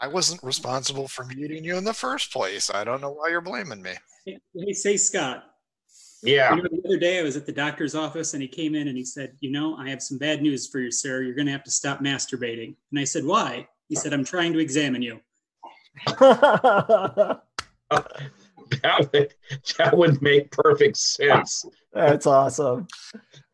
I wasn't responsible for muting you in the first place. I don't know why you're blaming me. Hey, say Scott. Yeah. You know, the other day I was at the doctor's office and he came in and he said, You know, I have some bad news for you, sir. You're going to have to stop masturbating. And I said, Why? He said, I'm trying to examine you. That, would, that would make perfect sense. That's awesome.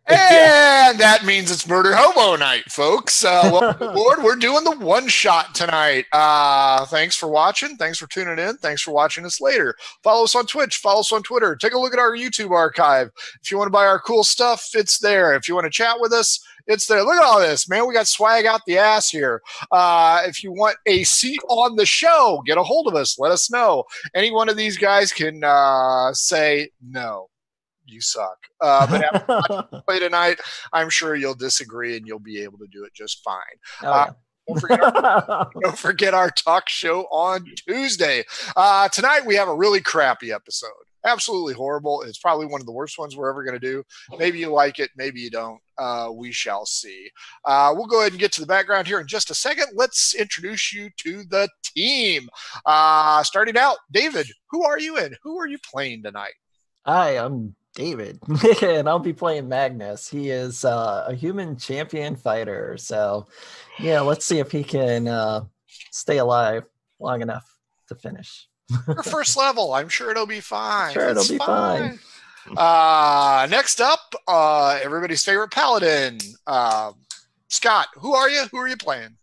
And that means it's Murder Hobo Night, folks. Uh, welcome aboard. We're doing the one shot tonight. Uh, thanks for watching. Thanks for tuning in. Thanks for watching us later. Follow us on Twitch. Follow us on Twitter. Take a look at our YouTube archive. If you want to buy our cool stuff, it's there. If you want to chat with us, it's there. Look at all this, man. We got swag out the ass here. Uh, if you want a seat on the show, get a hold of us. Let us know. Any one of these guys can uh, say no you suck. Uh, but after play tonight, I'm sure you'll disagree and you'll be able to do it just fine. Oh, Uh, don't, forget our, don't forget our talk show on Tuesday. Uh, tonight we have a really crappy episode. Absolutely horrible. It's probably one of the worst ones we're ever going to do. Maybe you like it, maybe you don't. Uh, we shall see. Uh, we'll go ahead and get to the background here in just a second. Let's introduce you to the team. Uh, starting out, David, who are you and who are you playing tonight? Hi, I'm David, and I'll be playing Magnus. He is uh, a human champion fighter. So, yeah, let's see if he can uh, stay alive long enough to finish. Your first level. I'm sure it'll be fine. Sure, it'll It's be fine. Uh, next up, uh, everybody's favorite paladin, uh, Scott. Who are you? Who are you playing?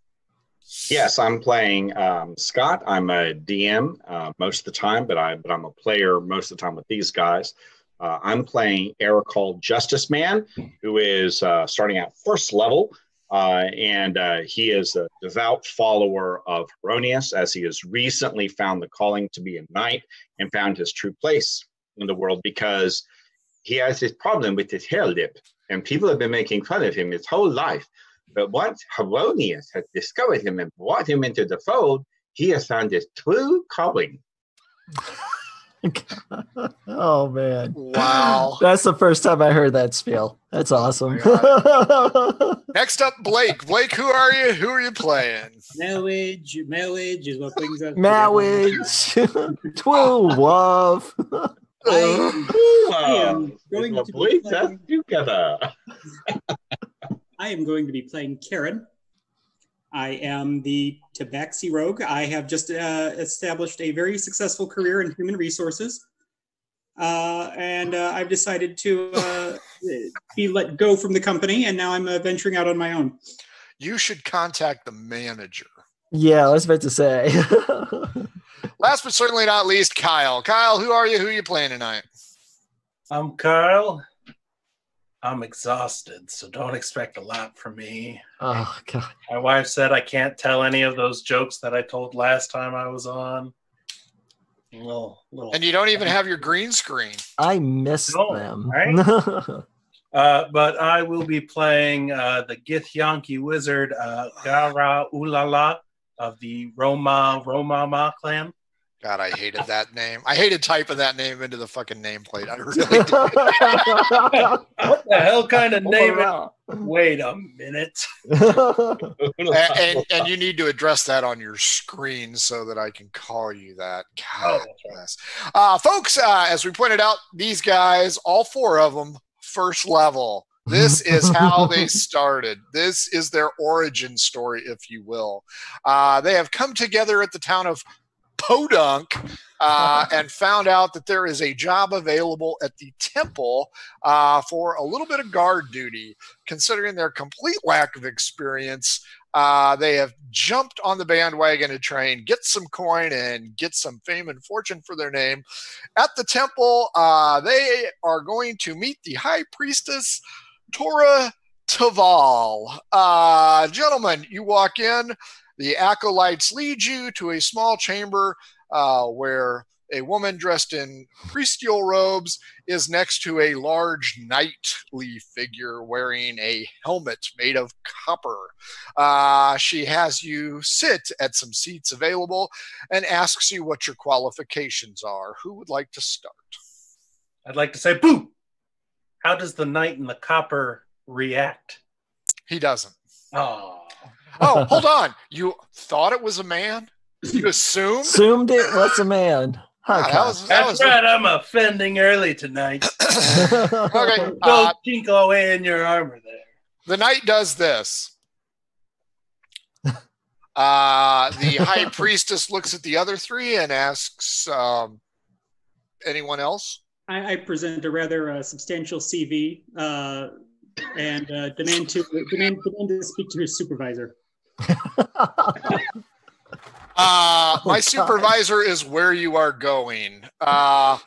Yes, I'm playing um, Scott. I'm a DM uh, most of the time, but I but I'm a player most of the time with these guys. Uh, I'm playing Ericol Justice Man, who is uh, starting at first level, uh, and uh, he is a devout follower of Heironeous, as he has recently found the calling to be a knight and found his true place in the world because he has this problem with his hair lip, and people have been making fun of him his whole life. But once Heironeous has discovered him and brought him into the fold, he has found his true calling. oh man! Wow. That's the first time I heard that spiel. That's awesome. Oh, Next up, Blake. Blake, who are you? Who are you playing? Marriage, marriage is what brings us. Marriage, true love. I, I am going to be playing- together. I am going to be playing Karen. I am the Tabaxi Rogue. I have just uh, established a very successful career in human resources. Uh, and uh, I've decided to uh, be let go from the company, and now I'm uh, venturing out on my own. You should contact the manager. Yeah, I was about to say. Last but certainly not least, Kyle. Kyle, who are you? Who are you playing tonight? I'm Kyle. I'm exhausted, so don't expect a lot from me. oh god. My wife said I can't tell any of those jokes that I told last time I was on. A little, little. And you don't even have your green screen. I missed No, them. right? Uh, but I will be playing uh, the Githyanki wizard, uh, Gara Ulala of the Roma Romama clan. God, I hated that name. I hated typing that name into the fucking nameplate. I really did. What the hell kind of name? It? Wait a minute. and, and and you need to address that on your screen so that I can call you that. Oh, God that's right. Uh, folks, uh, as we pointed out, these guys, all four of them, first level. This is how they started. This is their origin story, if you will. Uh, they have come together at the town of Podunk uh, and found out that there is a job available at the temple uh, for a little bit of guard duty. Considering their complete lack of experience, uh, they have jumped on the bandwagon to try and get some coin and get some fame and fortune for their name. At the temple, uh, they are going to meet the high priestess, Tora Taval. Uh, gentlemen, you walk in, the acolytes lead you to a small chamber uh, where A woman dressed in priestial robes is next to a large knightly figure wearing a helmet made of copper. Uh, she has you sit at some seats available and asks you what your qualifications are. Who would like to start? I'd like to say, boo! How does the knight in the copper react? He doesn't. Oh. Oh, hold on. You thought it was a man? You assumed? Assumed it was a man. Huh, Ah, that was, that That's was right, I'm offending early tonight. okay. Go Uh, tinkle away in your armor there. the knight does this. Uh, the high priestess looks at the other three and asks, um, anyone else? I, I present a rather uh, substantial CV uh, and uh, demand to demand, demand to speak to his supervisor. Uh, Oh, my supervisor is where you are going. Uh,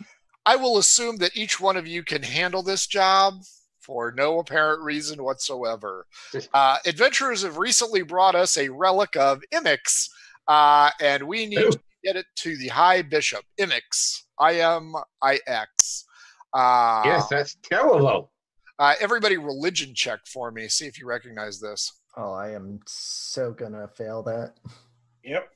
I will assume that each one of you can handle this job for no apparent reason whatsoever. Uh, adventurers have recently brought us a relic of Imix, uh, and we need to get it to the High Bishop. Imix, I M I X. Uh, Yes, that's terrible. uh, everybody, religion check for me. See if you recognize this. Oh, I am so gonna fail that. Yep.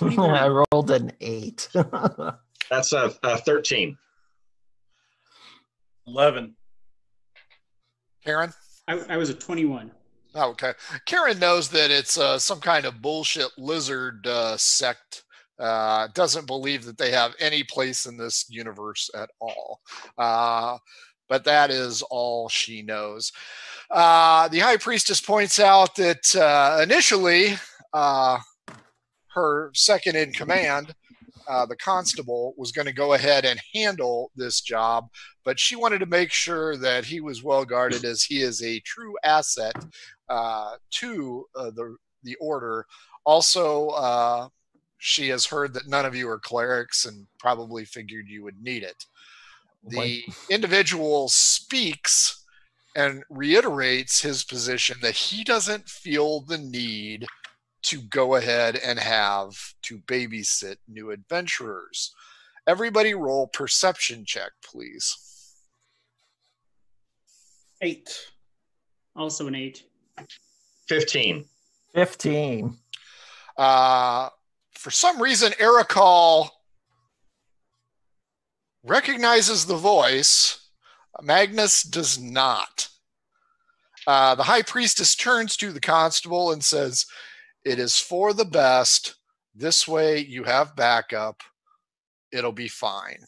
I rolled an eight. That's a, a 13. 11. Karen? I, I was a 21. Oh, okay. Karen knows that it's uh, some kind of bullshit lizard uh, sect. Uh, doesn't believe that they have any place in this universe at all. But that is all she knows. Uh, the high priestess points out that uh, initially, uh, her second in command, uh, the constable, was going to go ahead and handle this job, but she wanted to make sure that he was well guarded as he is a true asset uh, to uh, the the order. Also, she has heard that none of you are clerics and probably figured you would need it. The individual speaks and reiterates his position that he doesn't feel the need to go ahead and have to babysit new adventurers. Everybody roll perception check, please. 8. Also an eight. 15. Fifteen. Uh, for some reason, Ericol recognizes the voice. Magnus does not. Uh, the high priestess turns to the constable and says, It is for the best. This way you have backup. It'll be fine.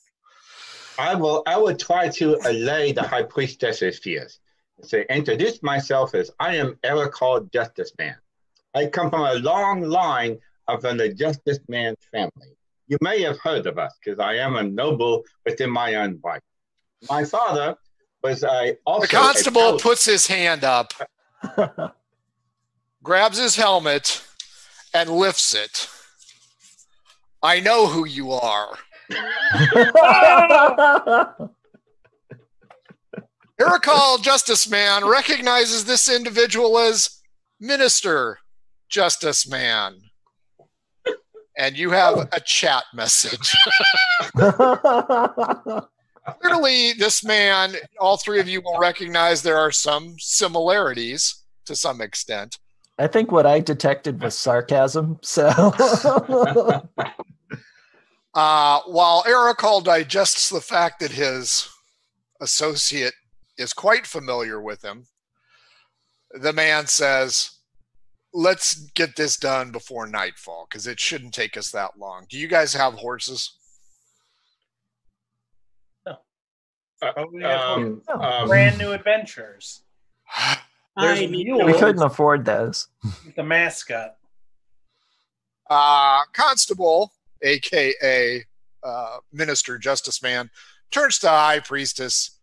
I will I will try to allay the high priestess's fears. Say, introduce myself as I am Ericol Justice Man. I come from a long line of the Justice Man's family. You may have heard of us because I am a noble within my own right. My father was a also The constable a puts his hand up, grabs his helmet, and lifts it. I know who you are. Ericol Justice Man recognizes this individual as Minister Justice Man. And you have a chat message. Clearly, this man, all three of you will recognize there are some similarities to some extent. I think what I detected was sarcasm. So Uh, while Ericol digests the fact that his associate is quite familiar with him, the man says, Let's get this done before nightfall because it shouldn't take us that long. Do you guys have horses? Oh, we have Um, um, brand new adventures. There's I a need mule. we couldn't afford those. The mascot. Uh, Constable, aka uh, Minister Justice Man, turns to High Priestess.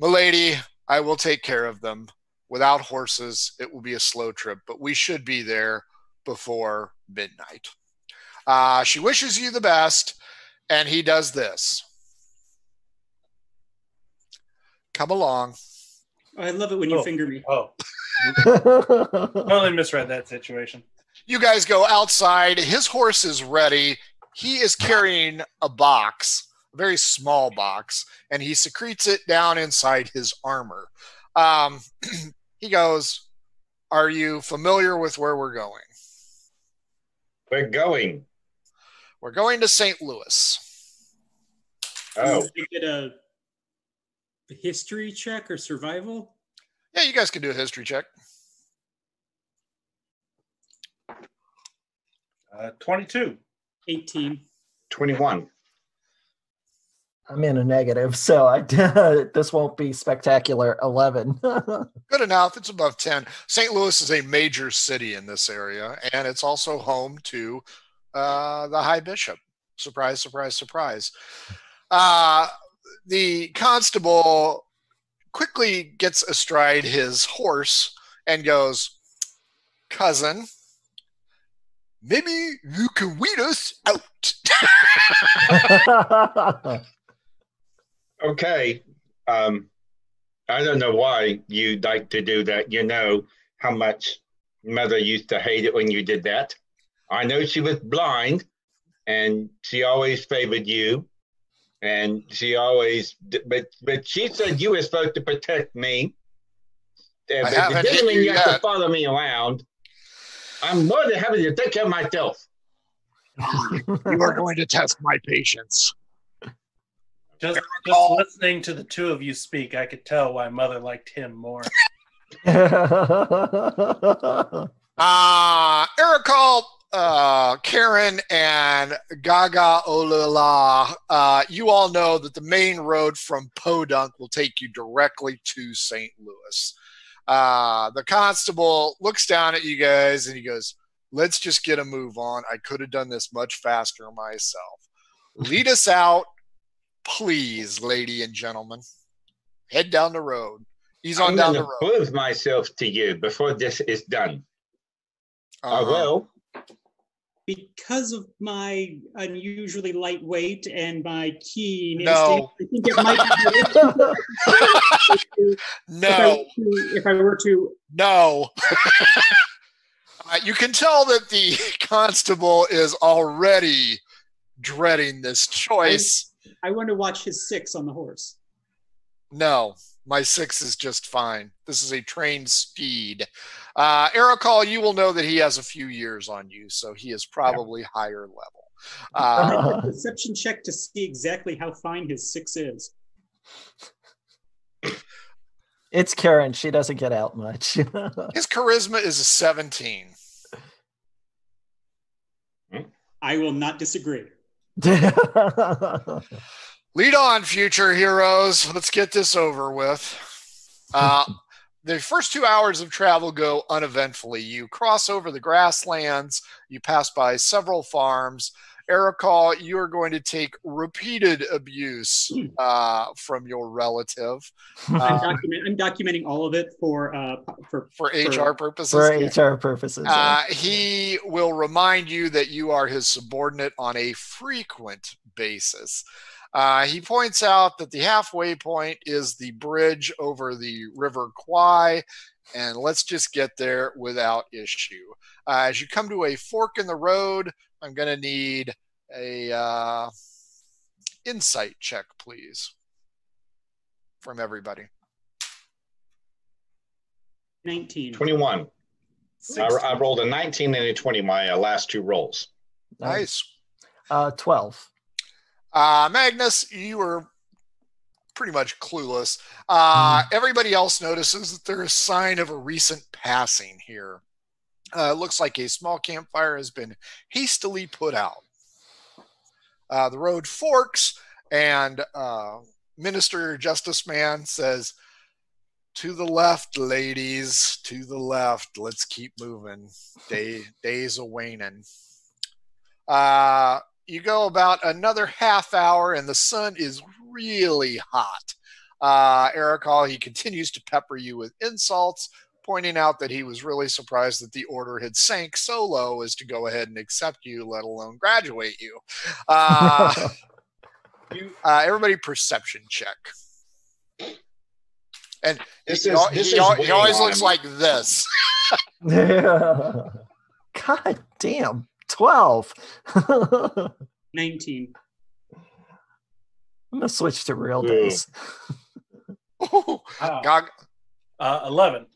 Milady, I will take care of them. Without horses, it will be a slow trip, but we should be there before midnight. Uh, she wishes you the best, and he does this. Come along. I love it when you Oh. finger me. Oh, totally misread that situation. you guys go outside. His horse is ready. He is carrying a box, a very small box, and he secretes it down inside his armor. Um, he goes, Are you familiar with where we're going? We're going. We're going to St. Louis. Oh, Is it a history check or survival? Yeah, you guys can do a history check. Uh, 22. 18. 21. I'm in a negative, so I this won't be spectacular. Eleven. Good enough. It's above 10. St. Louis is a major city in this area, and it's also home to uh, the High Bishop. Surprise, surprise, surprise. Uh, the constable quickly gets astride his horse and goes, Cousin, maybe you can weed us out. Okay. Um, I don't know why you'd like to do that. You know how much mother used to hate it when you did that. I know she was blind and she always favored you. And she always, but but she said you were supposed to protect me. Uh, I but haven't it doesn't mean you you have to follow me around. I'm more than happy to take care of myself. you are going to test my patience. Just, just listening to the two of you speak, I could tell why Mother liked him more. Uh, Ericol, uh, Karen, and Gaga Olala, uh, you all know that the main road from Podunk will take you directly to St. Louis. Uh, the constable looks down at you guys and he goes, Let's just get a move on. I could have done this much faster myself. Lead us out, please, lady and gentlemen. Head down the road. He's on I'm down the to road. prove myself to you before this is done. I Uh-huh. will. Because of my unusually light weight and my keen No. instinct, I think it might be No. if, I were to, if I were to No. uh, you can tell that the constable is already dreading this choice. I want to watch his six on the horse. No, my six is just fine. This is a trained speed. Uh, Ericol, you will know that he has a few years on you, so he is probably higher level. Uh, Make a perception check to see exactly how fine his six is. it's Karen. She doesn't get out much. his charisma is a 17. I will not disagree. Lead on, future heroes. Let's get this over with. Uh, the first two hours of travel go uneventfully. You cross over the grasslands, you pass by several farms. Ericol, you are going to take repeated abuse uh, from your relative I'm, uh, document, I'm documenting all of it for uh, for for HR purposes. For HR purposes. Uh, he will remind you that you are his subordinate on a frequent basis. Uh, he points out that the halfway point is the bridge over the River Kwai, and let's just get there without issue. Uh, as you come to a fork in the road, I'm going to need a uh, insight check, please, from everybody. 19. 21. I, I rolled a 19 and a 20, my uh, last two rolls. Nice. Uh, 12. Uh, Magnus, you were pretty much clueless. Uh, everybody else notices that there is a sign of a recent passing here. Uh, looks like a small campfire has been hastily put out. Uh, the road forks, and uh, Minister Justice Man says, To the left, ladies, to the left. Let's keep moving. Day, days a waning. Uh, you go about another half hour and the sun is really hot. Uh, Ericol, he continues to pepper you with insults, pointing out that he was really surprised that the order had sank so low as to go ahead and accept you, let alone graduate you. Uh, you uh, everybody, perception check. And This he, is- al- this he is al- he always looks him. like this. God damn. 12. 19. I'm going to switch to real Ooh. dice. Ooh, Wow. Gog, Uh, 11.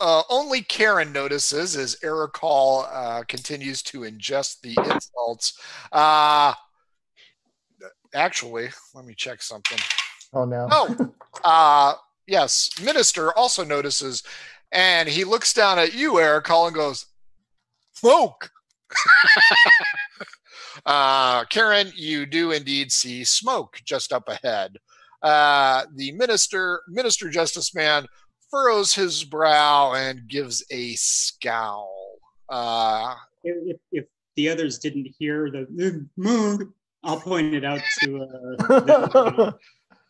Uh, only Karen notices as Ericol uh, continues to ingest the insults. Uh, actually, let me check something. Oh, no. Oh, uh, yes, Minister also notices, and he looks down at you, Ericol, and goes, "Smoke." uh, Karen, you do indeed see smoke just up ahead. Uh, the minister, Minister Justice Man, furrows his brow and gives a scowl. Uh, If, if the others didn't hear the, the moon, I'll point it out to uh, them.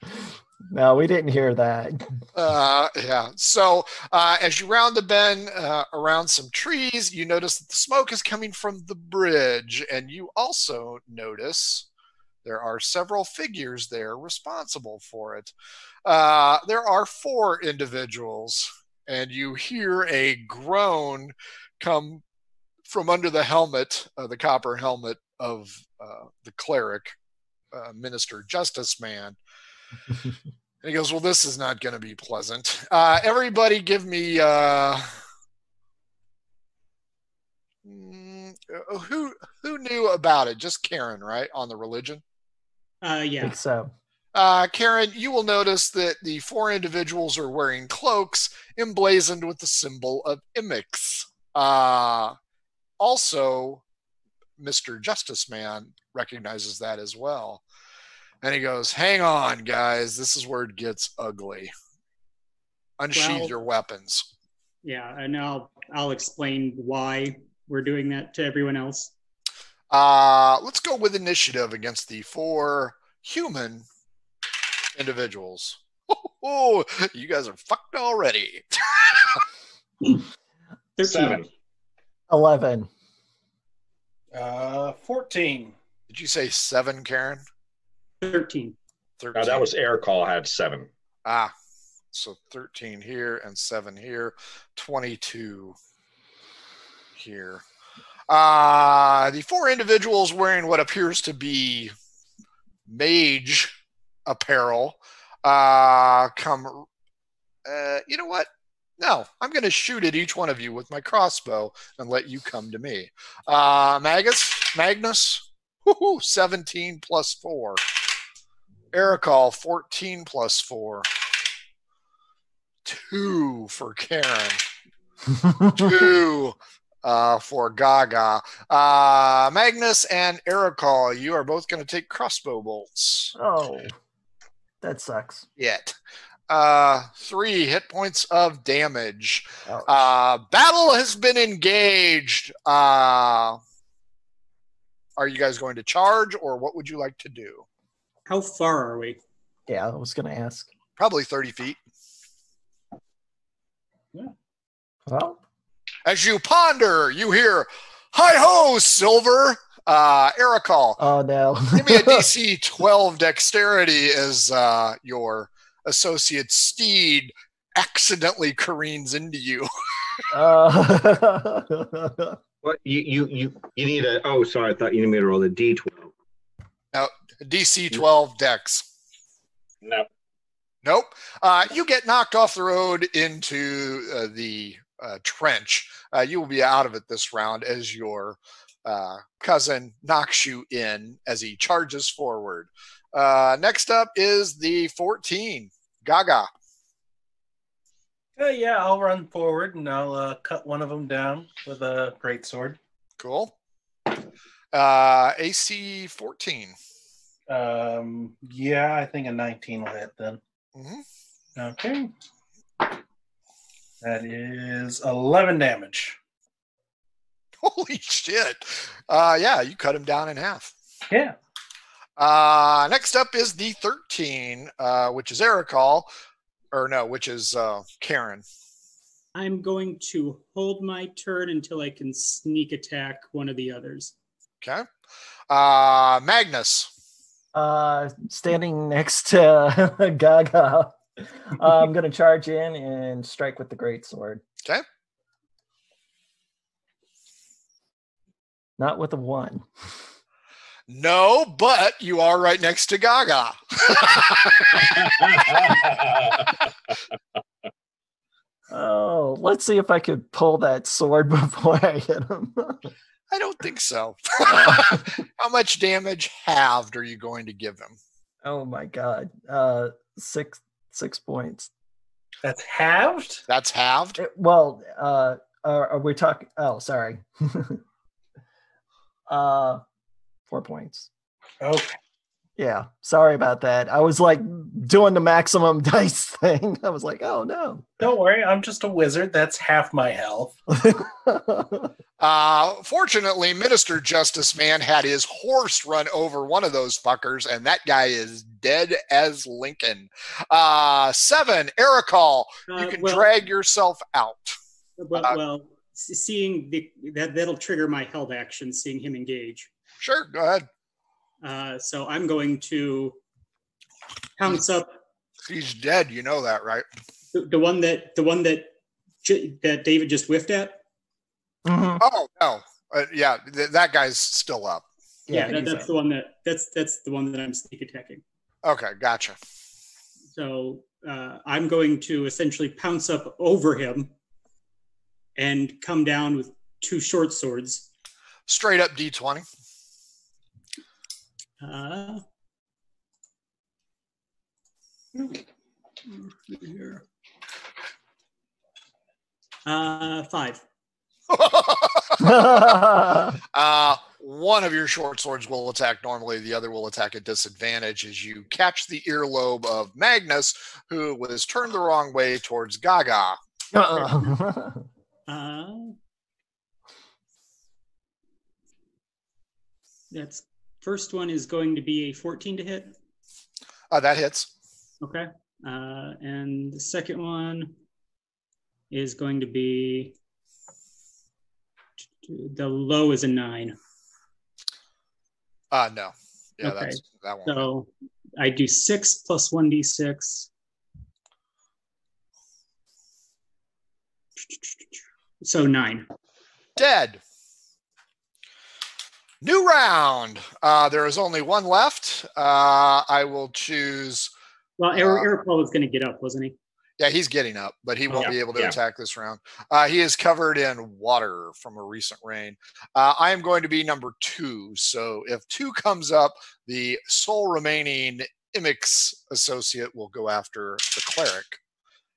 no, we didn't hear that. Uh, yeah. So uh, as you round the bend uh, around some trees, you notice that the smoke is coming from the bridge, and you also notice there are several figures there responsible for it. Uh, there are four individuals, and you hear a groan come from under the helmet, uh, the copper helmet of uh, the cleric, uh, minister, justice man. And he goes, Well, this is not going to be pleasant. Uh, everybody give me. Uh, mm, who who knew about it? Just Karen, right? On the religion. Uh, I yeah. think so. Uh, Karen, you will notice that the four individuals are wearing cloaks emblazoned with the symbol of Imix. Uh, also, Mr. Justice Man recognizes that as well. And he goes, Hang on, guys. This is where it gets ugly. Unsheath Well- your weapons. Yeah, and I'll I'll explain why we're doing that to everyone else. Uh, let's go with initiative against the four human individuals. Oh, you guys are fucked already. Thirteen. Seven. 11. Uh, 14. Did you say seven, Karen? Thirteen. 13. No, that was Ericol had seven. Ah, so 13 here and 7 here, 22 here. Uh, the four individuals wearing what appears to be mage apparel uh, come. Uh, you know what? No, I'm going to shoot at each one of you with my crossbow and let you come to me. Uh, Magus, Magnus, 17 plus 4. Ericol, 14 plus 4. Two for Karen. Two uh, for Gaga. Uh, Magnus and Ericol, you are both going to take crossbow bolts. oh, that sucks. Yet. Uh, three hit points of damage. Ouch. Uh, battle has been engaged. Uh, are you guys going to charge or what would you like to do? How far are we? yeah, I was going to ask. Probably 30 feet. Yeah. Well, As you ponder, you hear, Hi ho, Silver! Uh, Ericol, oh no. give me a DC 12 dexterity as uh, your associate Steed accidentally careens into you. Uh, What you you you you need a oh sorry I thought you needed me to roll a D twelve. DC 12 dex. No. Nope. Uh, you get knocked off the road into uh, the uh, trench. Uh, you will be out of it this round as your uh, cousin knocks you in as he charges forward. Uh, next up is the 14. Gaga. Uh, yeah, I'll run forward and I'll uh, cut one of them down with a great sword. Cool. Uh, AC 14. Um, yeah, I think a 19 will hit then. Mhm. Okay. That is 11 damage. Holy shit. Uh, yeah, you cut him down in half. Yeah. Uh, next up is the 13, uh, which is Ericol, or no, which is uh, Karen. I'm going to hold my turn until I can sneak attack one of the others. Okay. Uh, Magnus. uh, standing next to Gaga, I'm going to charge in and strike with the great sword. Okay. Not with a one. No, but you are right next to Gaga. Oh, let's see if I could pull that sword before I hit him. I don't think so. How much damage halved are you going to give him? oh my god. Uh six six points. That's halved. That's halved. Uh, Well, uh are, are we talking oh sorry. uh four points. Okay. Yeah, sorry about that. I was like doing the maximum dice thing. I was like, oh no. Don't worry, I'm just a wizard. That's half my health. Uh, fortunately, Minister Justice Man had his horse run over one of those fuckers, and that guy is dead as Lincoln. Uh, seven, Ericol, you Uh, can well- drag yourself out. Well, Uh, well, seeing the that that'll trigger my held action. Seeing him engage. Sure, go ahead. Uh, so I'm going to pounce up He's dead. You know that, right? the, the one that the one that J- that David just whiffed at. Mhm. Oh no, uh, yeah, th- that guy's still up. Yeah, Yeah, that, that's up. the one that that's that's the one that I'm sneak attacking. Okay, gotcha. So uh, I'm going to essentially pounce up over him and come down with two short swords. Straight up D20. Uh, here. Uh, five. uh, one of your short swords will attack normally, the other will attack at disadvantage as you catch the earlobe of Magnus, who was turned the wrong way towards Gaga. Uh-uh. Uh, that's first one is going to be a 14 to hit. Uh, that hits. Okay. Uh, and the second one is going to be the low is a nine. Uh, no. Yeah, Okay. that's that one. So I do six plus one d six. So nine. Dead. New round. Uh, there is only one left. Uh, I will choose. Well, Uh, Eric, Paul was going to get up, wasn't he? Yeah, he's getting up, but he won't Yeah, be able to yeah. attack this round. Uh, he is covered in water from a recent rain. Uh, I am going to be number two. So if two comes up, the sole remaining Imix associate will go after the cleric.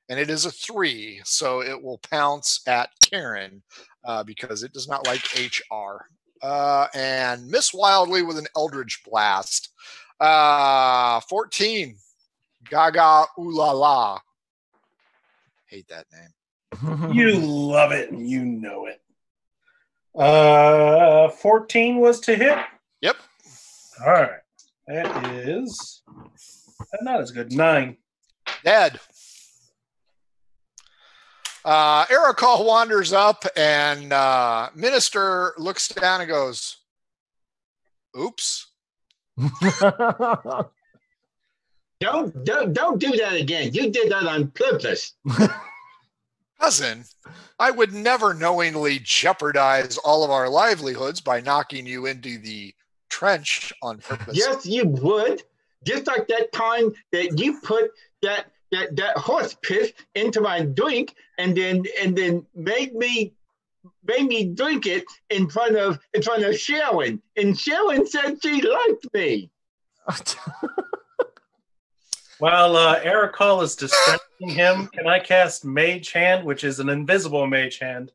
And it is a three, so it will pounce at Karen uh, because it does not like HR. Uh, and miss wildly with an Eldritch Blast. Uh, 14. Gaga ooh la la. Hate that name. You love it and you know it. Uh, 14 was to hit. Yep. All right. That is not as good. Nine. Dead. Uh, Ericol wanders up and uh, Minister looks down and goes, Oops. Don't don't don't do that again. You did that on purpose. Cousin, I would never knowingly jeopardize all of our livelihoods by knocking you into the trench on purpose. Yes, you would. Just like that time that you put that that that horse pissed into my drink and then and then made me made me drink it in front of in front of Sharon. And Sharon said she liked me. While uh, Ericol is distracting him, can I cast Mage Hand, which is an invisible Mage Hand,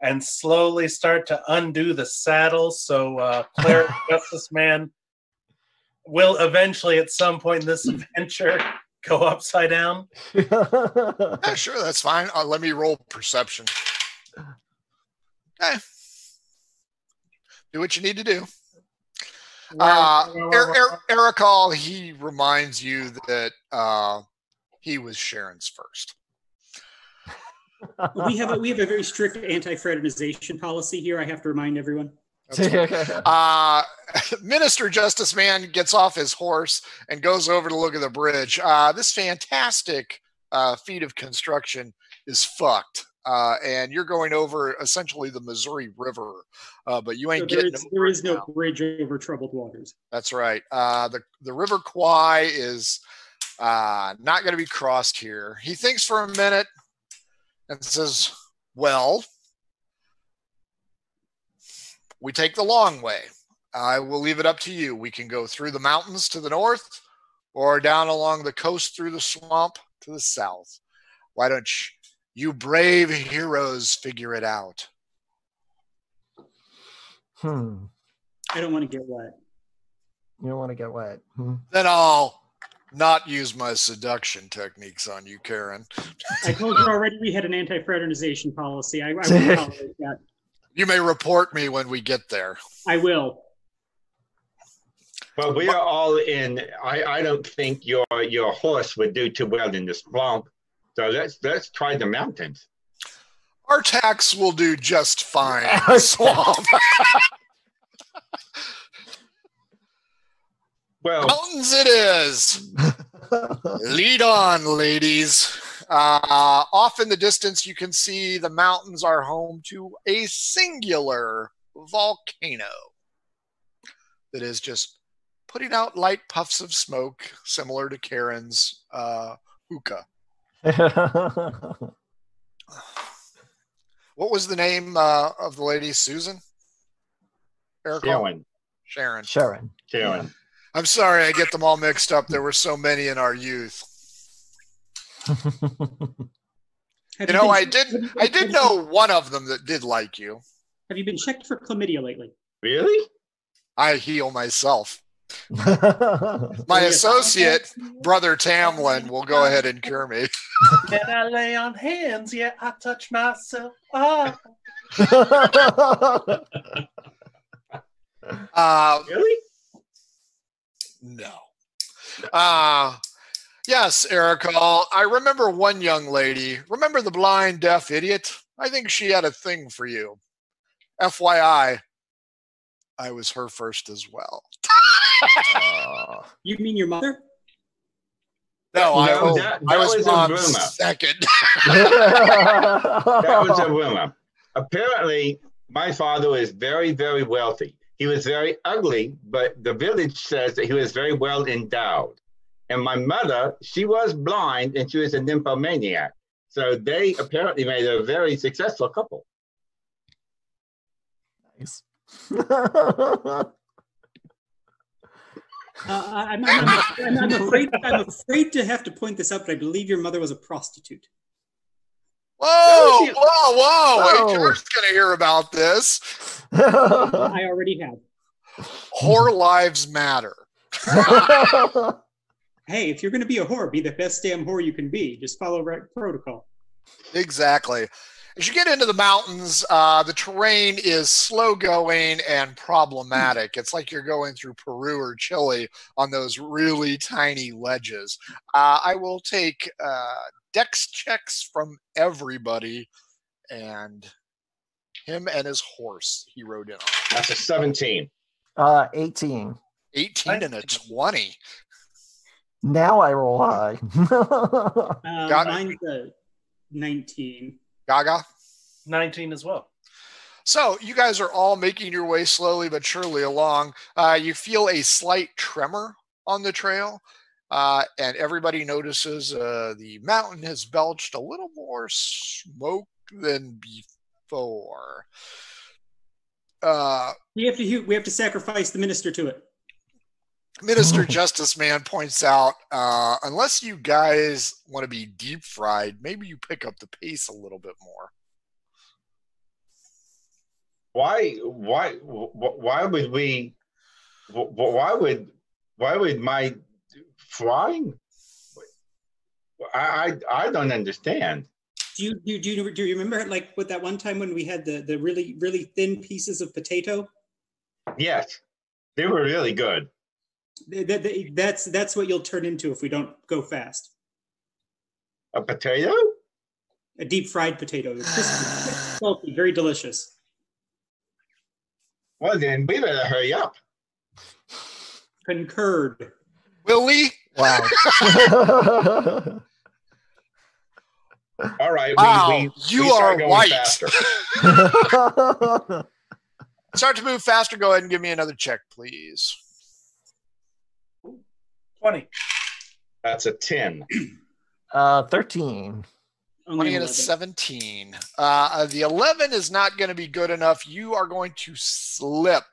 and slowly start to undo the saddle so uh, Cleric Justice Man will eventually, at some point in this adventure, go upside down? Yeah, sure, that's fine. Uh, let me roll perception. Okay. Do what you need to do. Uh, er, er, Ericol, he reminds you that uh, he was Sharon's first. we have a, we have a very strict anti-fraternization policy here. I have to remind everyone. Uh, Minister Justice Man gets off his horse and goes over to look at the bridge. Uh, this fantastic uh, feat of construction is fucked. uh, and you're going over essentially the Missouri River, uh, but you So ain't there getting is, over there it is no now. bridge over troubled waters. That's right. Uh, the the River Kwai is uh, not going to be crossed here. He thinks for a minute and says, "Well, we take the long way. I will leave it up to you. We can go through the mountains to the north, or down along the coast through the swamp to the south. Why don't you, you brave heroes figure it out?" Hmm. I don't want to get wet. You don't want to get wet. Hmm. Then I'll not use my seduction techniques on you, Karen. I told you already we had an anti-fraternization policy. I, I won't tolerate that. You may report me when we get there. I will. Well, we are all in. I, I don't think your your horse would do too well in the swamp. So let's let's try the mountains. Our tax will do just fine. in Our the swamp. Well, Mountains it is. Lead on, ladies. Uh, off in the distance, you can see the mountains are home to a singular volcano that is just putting out light puffs of smoke, similar to Karen's uh, hookah. What was the name uh, of the lady? Susan? Eric? Sharon, Sharon. Sharon. Sharon. I'm sorry, I get them all mixed up. There were so many in our youth. Have You been- know, I did. I did know one of them that did like you. Have you been checked for chlamydia lately? Really? I heal myself. My Oh, associate, brother Tamlin, will go ahead and cure me. Can I lay on hands? Yeah, I touch myself. Ah. Uh, Really? no. Uh, yes, Erica. I remember one young lady. Remember the blind, deaf idiot? I think she had a thing for you. FYI, I was her first as well. Oh. You mean your mother? No, I, No, was- that- I was was a mom's rumor. second. That was a rumor. Apparently, my father was very, very wealthy. He was very ugly, but the village says that he was very well endowed. And my mother, she was blind and she was a nymphomaniac. So they apparently made a very successful couple. Nice. Uh, I- I'm, I'm, I'm, I'm afraid. I'm afraid to have to point this out, but I believe your mother was a prostitute. Whoa, she- whoa, whoa. Whoa. HR's going to hear about this. I already have. Whore lives matter. Hey, if you're going to be a whore, be the best damn whore you can be. Just follow right protocol. Exactly. As you get into the mountains, uh, the terrain is slow going and problematic. It's like you're going through Peru or Chile on those really tiny ledges. Uh, I will take uh, dex checks from everybody and him and his horse he rode in on. That's a 17. uh, 18. 18 and a 20. Now I roll high. Uh, Got mine's a 19. Gaga? 19 as well. So you guys are all making your way slowly but surely along. Uh, you feel a slight tremor on the trail, uh, and everybody notices uh, the mountain has belched a little more smoke than before. Uh, We have to. We have to sacrifice the minister to it. Minister Justice Man points out, uh, unless you guys want to be deep fried, maybe you pick up the pace a little bit more. Why, why, why would we, why would, why would my flying? I, I, I don't understand. Do you do you, do you do you remember like with that one time when we had the the really really thin pieces of potato? Yes, they were really good. Th- th- th- That's that's what you'll turn into if we don't go fast. A potato? A deep fried potato, It's crispy, salty, very delicious. Well, then we better hurry up. Concurred. Willie, wow. All right. Wow, we, we, you we are going white. Start to move faster. Go ahead and give me another check, please. 20. That's a 10. uh, 13. Only 20 and a 17. Uh, the 11 is not going to be good enough. You are going to slip.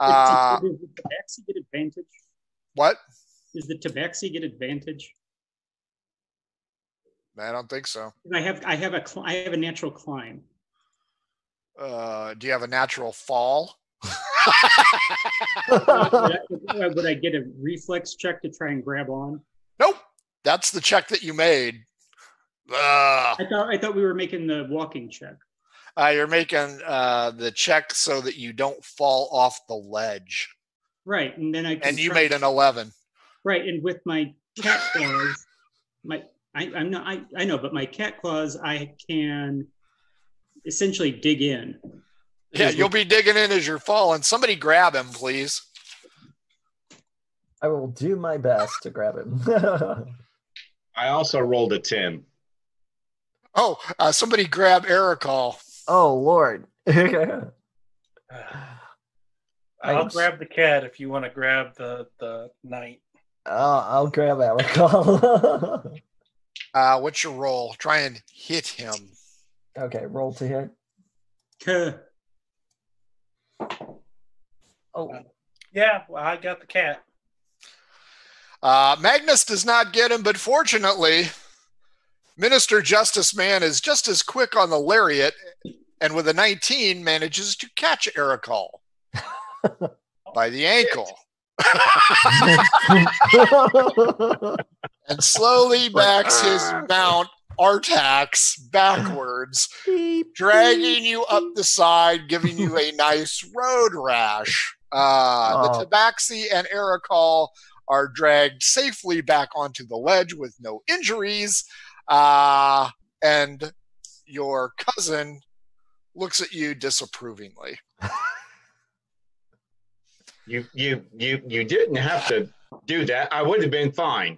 Uh, Does the tabaxi get advantage? what? Does the tabaxi get advantage? I don't think so. 'Cause I have I have a cl- I have a natural climb. Uh, do you have a natural fall? Would, I, would- would I get a reflex check to try and grab on? nope. That's the check that you made. Uh, I thought I thought we were making the walking check. uh, you're making uh, the check so that you don't fall off the ledge. Right, and then I And you made an 11. right, and with my cat claws, my I, I'm not I, I know, but my cat claws I can essentially dig in. Yeah, you'll be digging in as you're falling. Somebody grab him, please. I will do my best to grab him. I also rolled a 10. Oh, uh, somebody grab Ericol. oh, Lord. I'll Thanks. grab the cat if you want to grab the, the knight. Uh, I'll grab Alcohol. Uh, what's your roll? Try and hit him. okay, roll to hit. Kuh. Oh, Yeah, well, I got the cat. Uh, Magnus does not get him, but fortunately, Minister Justice Man is just as quick on the lariat and with a 19 manages to catch Ericol by the ankle and slowly backs his mount Artax backwards, dragging you up the side, giving you a nice road rash. Uh, Oh. The Tabaxi and Ericol are dragged safely back onto the ledge with no injuries. Uh, and your cousin looks at you disapprovingly. You you you you didn't have to do that. I would have been fine.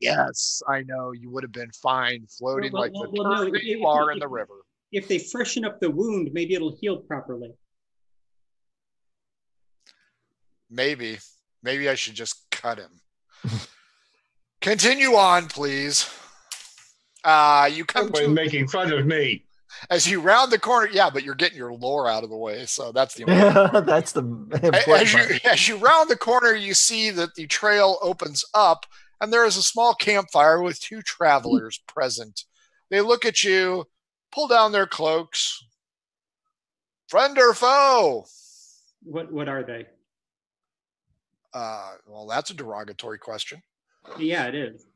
Yes, I know you would have been fine floating Well, like well, the well, no, that if- you if- are in the river. If they freshen up the wound, maybe it'll heal properly. Maybe. Maybe I should just cut him. Continue on, please. Uh, you come Everybody to making fun of me. as you round the corner. Yeah, but you're getting your lore out of the way, so that's the important that's the important as you part. as you round the corner, you see that the trail opens up, and there is a small campfire with two travelers present. They look at you, pull down their cloaks. Friend or foe? What what are they? Uh, well, that's a derogatory question. Yeah, it is.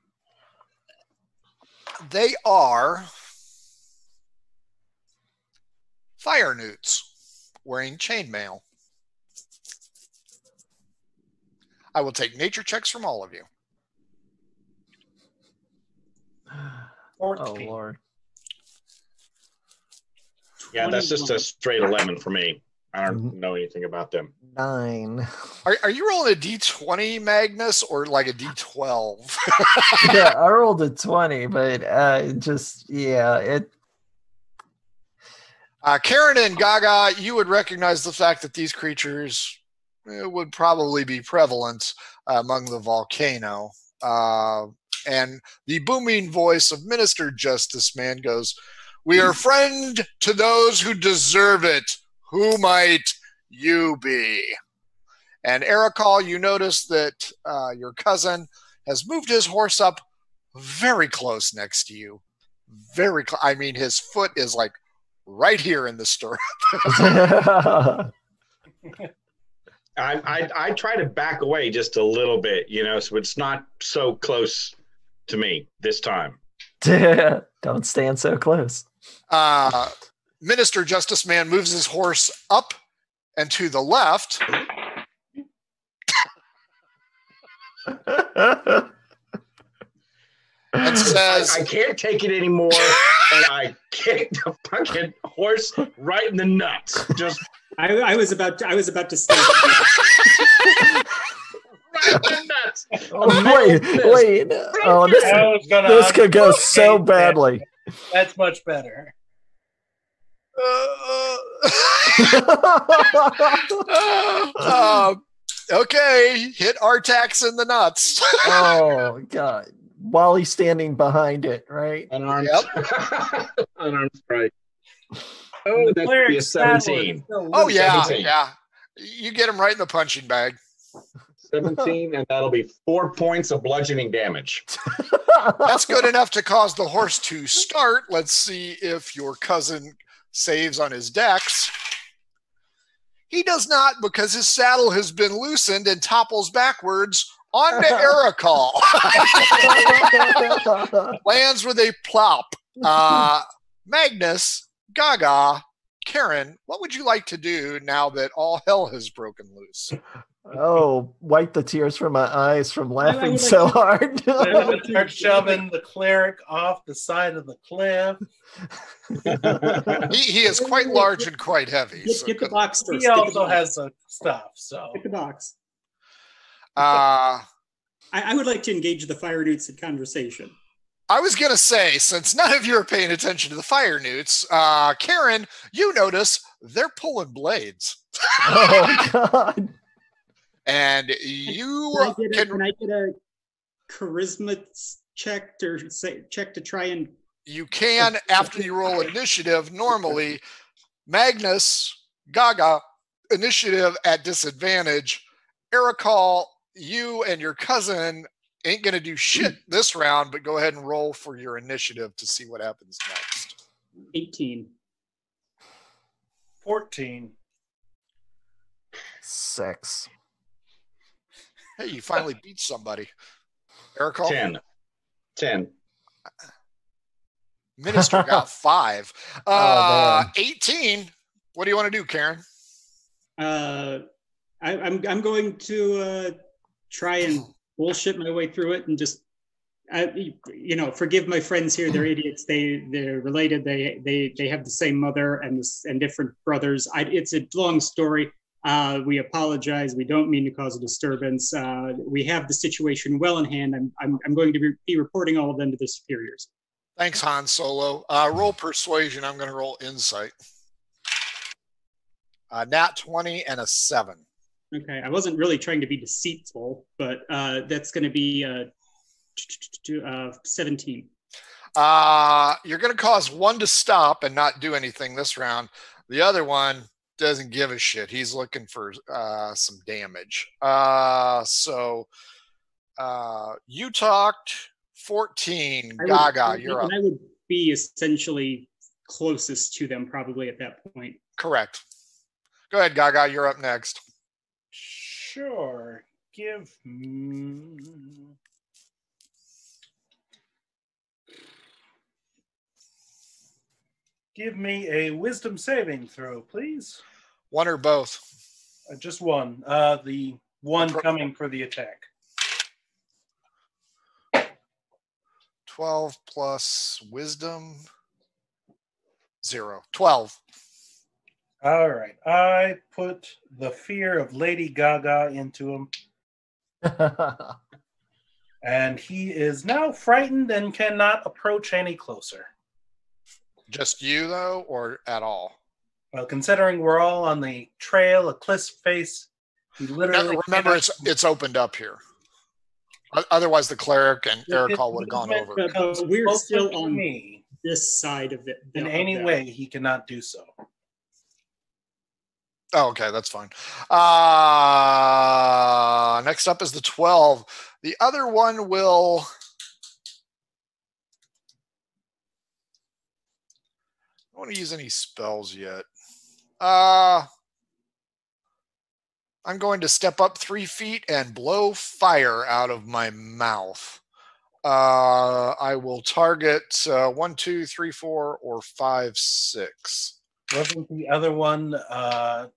They are fire newts wearing chainmail. I will take nature checks from all of you. Oh 14. Lord. Yeah, that's just a straight eleven for me. I don't Mhm. know anything about them. Nine. Are, are you rolling a d20, Magnus, or like a d12? yeah, I rolled a 20, but uh just yeah, it Uh, Karen and Gaga, you would recognize the fact that these creatures eh, would probably be prevalent among the volcano. And the booming voice of Minister Justice Man goes, We are friend to those who deserve it. Who might you be? And Ericol, you notice that uh, your cousin has moved his horse up very close next to you. Very close. I mean, his foot is like right here in the stirrup. I, I I try to back away just a little bit, you know, so it's not so close to me this time. don't stand so close. Uh, Minister Justice Man moves his horse up and to the left. and I, says, I can't take it anymore, and I kick the fucking horse right in the nuts. Just I, I was about to, I was about to say right in the nuts. oh, wait, wait. Oh, this I gonna this could go unload so it. badly. That's much better. Uh, uh, okay, hit Artax in the nuts. oh god. While he's standing behind it, right? Unarmed. Yep. Unarmed strike. Oh, that's gonna be a 17. oh yeah, 17. yeah. You get him right in the punching bag. 17, and that'll be four points of bludgeoning damage. That's good enough to cause the horse to start. Let's see if your cousin saves on his dex. He does not because his saddle has been loosened and topples backwards onto Ericol. Lands with a plop. Uh, Magnus, Gaga, Karen, what would you like to do now that all hell has broken loose? Oh, wipe the tears from my eyes from laughing like so to- hard. Start shoving the cleric off the side of the cliff. He, he is quite large and quite heavy. Get, so get the box first. He also box. has the stuff, so Get the box. Uh, I, I would like to engage the fire newts in conversation. I was gonna say, since none of you are paying attention to the fire newts, uh, Karen, you notice they're pulling blades, oh god. And you Can I get a, can can I get a charisma check or say, check to try and you can after you roll initiative. Normally, Magnus, Gaga, initiative at disadvantage. Ericol, you and your cousin ain't gonna do shit this round, but go ahead and roll for your initiative to see what happens next. 18? 14. Six. Hey, you finally beat somebody. Ericol, 10. 10. Minister got five. Oh, Uh, man. 18. What do you want to do, Karen? Uh, I, I'm I'm going to uh, try and bullshit my way through it and just, I, you know, forgive my friends here. They're idiots. They they're related. They they they have the same mother and this, and different brothers. I, it's a long story. Uh, we apologize. We don't mean to cause a disturbance. Uh, we have the situation well in hand. I'm I'm, I'm going to be, be reporting all of them to the superiors. Thanks, Han Solo. Uh, roll persuasion. I'm going to roll insight. Uh, nat 20 and a 7. Okay, I wasn't really trying to be deceitful, but uh, that's going to be uh, uh, 17. Uh, you're going to cause one to stop and not do anything this round. The other one doesn't give a shit. He's looking for uh, some damage. Uh, so uh, you talked 14. I would- Gaga, you're up. I would be essentially closest to them probably at that point. Correct. Go ahead, Gaga. You're up next. Sure. Give. mm, Give me a wisdom saving throw, please. One or both. Uh, just one. Uh, the one Appro- coming for the attack. 12 plus wisdom. Zero. 12. All right. I put the fear of Lady Gaga into him, and he is now frightened and cannot approach any closer. Just you, though, or at all? Well, considering we're all on the trail, a cliff face, he literally No, remember, cannot- it's it's opened up here. Otherwise, the cleric and Yeah, Eric it- Hall would have gone over. But, but we're still on me. this side of it. In of any that. way, he cannot do so. Oh, okay, that's fine. Uh, next up is the 12. The other one will. I don't want to use any spells yet. Uh, I'm going to step up three feet and blow fire out of my mouth. Uh, I will target uh, one, two, three, four, or five, six. Wasn't the other one uh,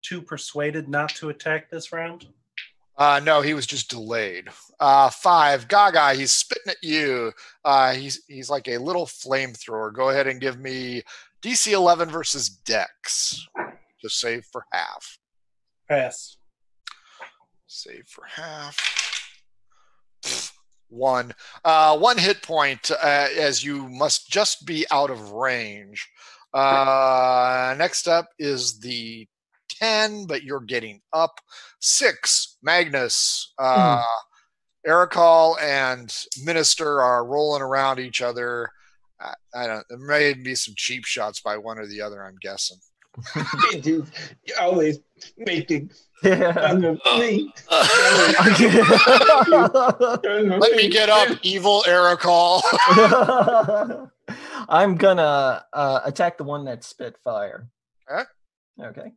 too persuaded not to attack this round? Uh, no, he was just delayed. Uh, five, Gaga, he's spitting at you. Uh, he's he's like a little flamethrower. Go ahead and give me DC 11 versus Dex. Just save for half. Pass. Save for half. one. Uh, one hit point uh, as you must just be out of range. Uh, next up is the 10, but you're getting up. Six, Magnus. Uh, Ericol and Minister are rolling around each other. I, I don't. There may be some cheap shots by one or the other. I'm guessing. You always making Yeah. fun of me. Let me get up, evil Ericol. I'm gonna uh, attack the one that spit fire. Okay. Okay.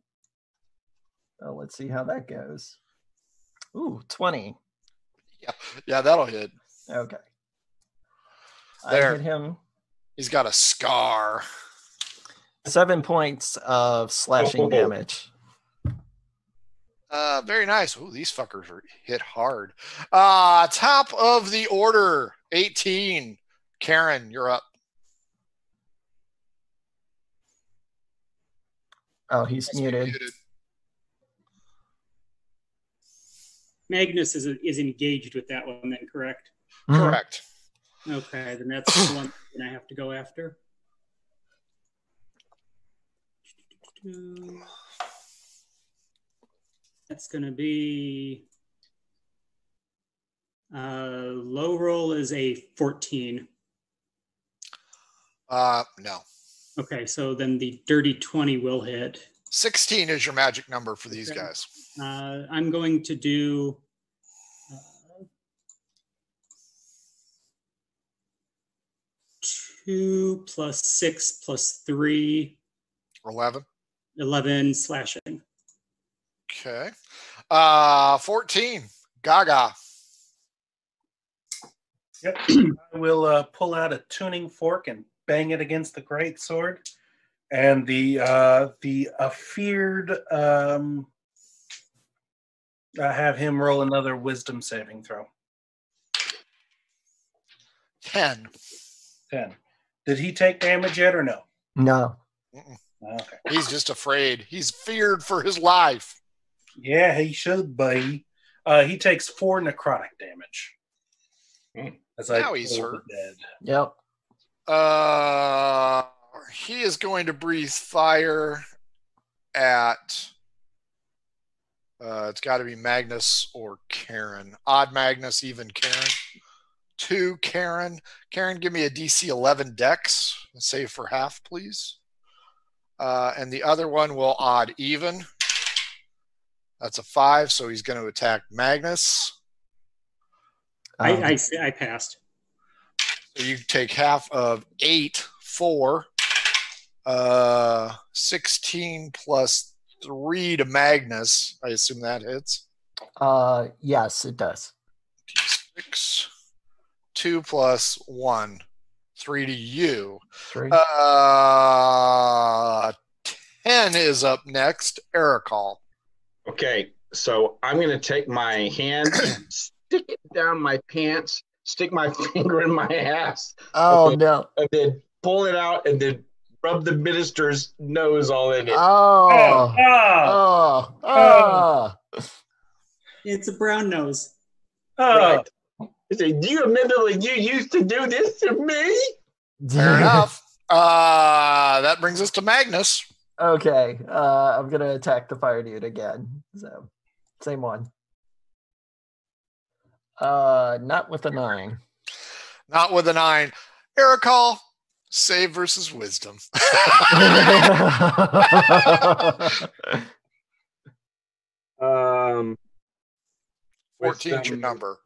So let's see how that goes. Ooh, 20. yeah, yeah, that'll hit. Okay. There. I hit him He's got a scar. seven points of slashing Oh. damage. Uh, very nice. Ooh, these fuckers are hit hard. Uh, top of the order, 18. Karen, you're up. Oh, he's muted. Magnus is, is engaged with that one, then, correct? Correct. Okay, then that's the one that I have to go after. That's going to be uh, low roll is a 14. Uh, no. Okay, so then the dirty 20 will hit. 16 is your magic number for these Okay. guys. Uh, I'm going to do. uh, Two plus six plus three, 11. 11 slashing. Okay. Uh, 14. Gaga. Yep. I will uh, pull out a tuning fork and bang it against the great sword, and the uh, the afeared um, I have him roll another wisdom saving throw. 10. Ten. Did he take damage yet or no? No. Okay. He's just afraid. He's feared for his life. Yeah, he should be. Uh, he takes four necrotic damage. Hmm. As I Now he's hurt. Dead. Yep. Uh, he is going to breathe fire at. Uh, it's got to be Magnus or Karen. Odd Magnus, even Karen. Two Karen. Karen, give me a DC 11 dex. Save for half, please. Uh, and the other one will odd even. That's a five, so he's going to attack Magnus. I, Um, I, I passed. So you take half of eight, four, uh, 16 plus three to Magnus. I assume that hits. uh, yes, it does. Six, two plus one, three to you. Three. Uh, 10 is up next. Ericol. Okay, so I'm gonna take my hand stick it down my pants, stick my finger in my ass, oh okay. no. and then pull it out and then rub the minister's nose all in it. Oh. Oh, Oh. Oh. It's a brown nose. oh. Right. I say, do you remember when you used to do this to me? Fair enough. Uh, that brings us to Magnus. Okay. Uh, I'm gonna attack the fire dude again. So, same one. Uh, not with a nine. Not with a nine. Ericol, save versus wisdom. Um, 14 your number.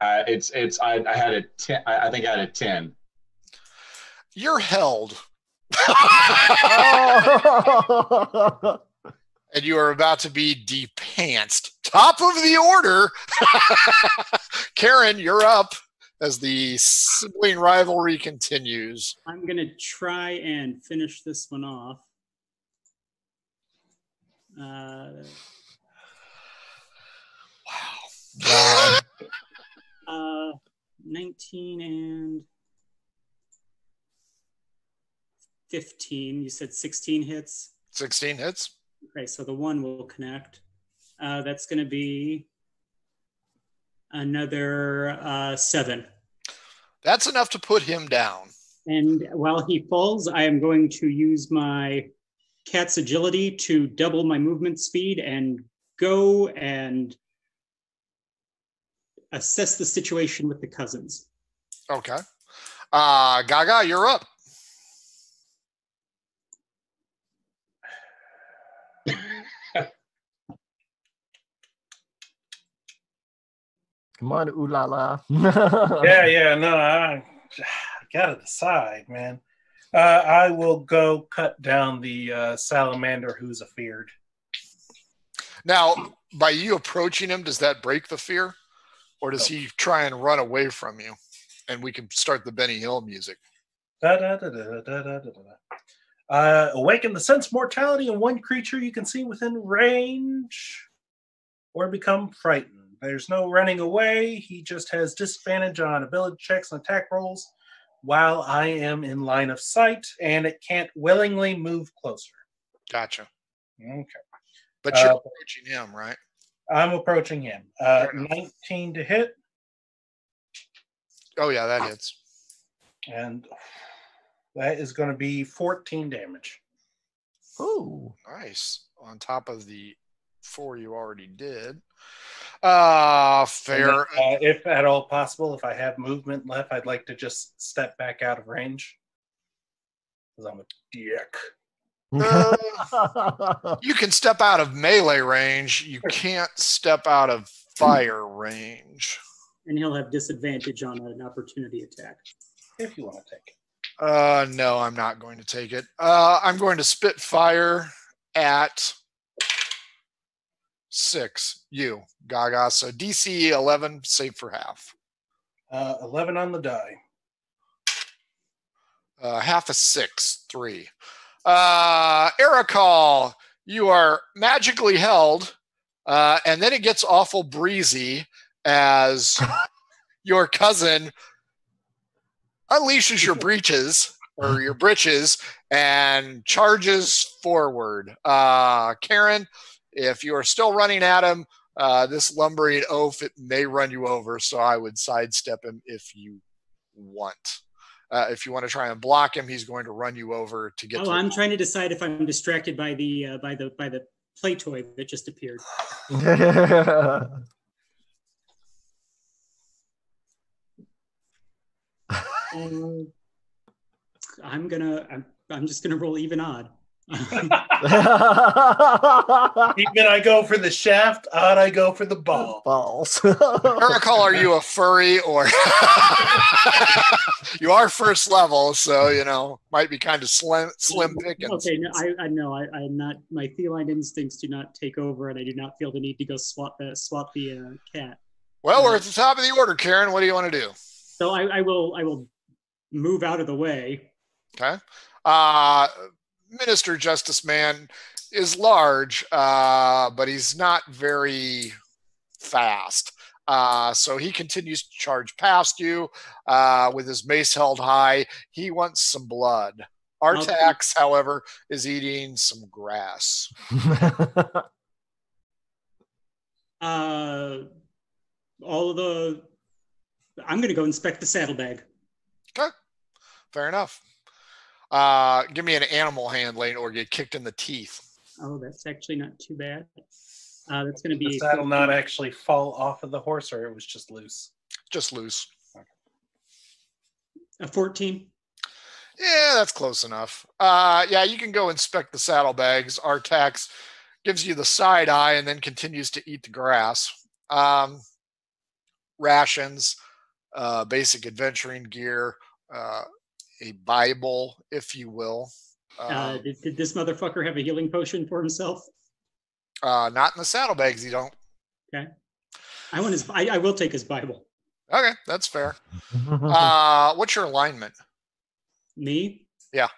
Uh, it's it's I, I had a ten. I, I think I had a ten. You're held. And you are about to be depantsed. Top of the order. Karen, you're up as the sibling rivalry continues. I'm going to try and finish this one off. Uh, Wow. Wow. uh, 19 and 15. You said 16 hits. 16 hits. Okay, so the one will connect. Uh, that's going to be Another uh, seven. That's enough to put him down. And while he falls, I am going to use my cat's agility to double my movement speed and go and assess the situation with the cousins. Okay. Uh, Gaga, you're up. Come on, ooh la la. yeah, yeah, no, I, I gotta decide, man. Uh, I will go cut down the uh, salamander who's afeared. Now, by you approaching him, does that break the fear? Or does No. he try and run away from you? And we can start the Benny Hill music. Da, da, da, da, da, da, da, da. Uh, awaken the sense mortality in one creature you can see within range or become frightened. There's no running away. He just has disadvantage on ability checks and attack rolls while I am in line of sight and it can't willingly move closer. Gotcha. Okay. But you're Uh, approaching him, right? I'm approaching him. Uh, 19 to hit Oh, yeah, that hits. and that is going to be 14 damage. Ooh. Nice. On top of the four you already did. Uh fair. then, uh, if at all possible, if I have movement left, I'd like to just step back out of range. Because I'm a dick. Uh, you can step out of melee range. You can't step out of fire range. And he'll have disadvantage on an opportunity attack. If you want to take it. Uh no, I'm not going to take it. Uh I'm going to spit fire at six. You, Gaga. So DC 11, save for half. Uh, 11 on the die. Uh, half a six, three. Uh, Ericol, you are magically held, uh, and then it gets awful breezy as your cousin unleashes your breeches or your breeches and charges forward. Uh, Karen, if you are still running at him, uh, this lumbering oaf it may run you over, so I would sidestep him if you want. Uh, if you want to try and block him, he's going to run you over to get Oh, to I'm trying to decide if I'm distracted by the uh, by the by the play toy that just appeared. Um, I'm gonna I'm, I'm just gonna roll even odd. Even I go for the shaft, odd I go for the ball. Balls. Ericol, are you a furry or you are first level, so you know might be kind of slim slim pickings. Okay, no, I I know I, I'm not. My feline instincts do not take over, and I do not feel the need to go swap the swap the uh, cat. Well, we're at the top of the order, Karen. What do you want to do? So I, I will I will move out of the way. Okay. Uh, Minister Justice Man is large, uh, but he's not very fast. Uh, so he continues to charge past you uh, with his mace held high. He wants some blood. Artax, however, is eating some grass. Uh, all of the. I'm going to go inspect the saddlebag. Okay. Fair enough. Uh, give me an animal handling or get kicked in the teeth. Oh, that's actually not too bad. Uh, that's going to The be saddle not actually fall off of the horse, or it was just loose. Just loose. a 14. Yeah, that's close enough. Uh, yeah, you can go inspect the saddlebags. Artax gives you the side eye and then continues to eat the grass. Um, rations, uh, basic adventuring gear, uh, a Bible, if you will. Uh, Um, did, did this motherfucker have a healing potion for himself? uh, not in the saddlebags, you don't. Okay. I want his. I, I will take his Bible. Okay, that's fair. Uh, what's your alignment? Me? Yeah.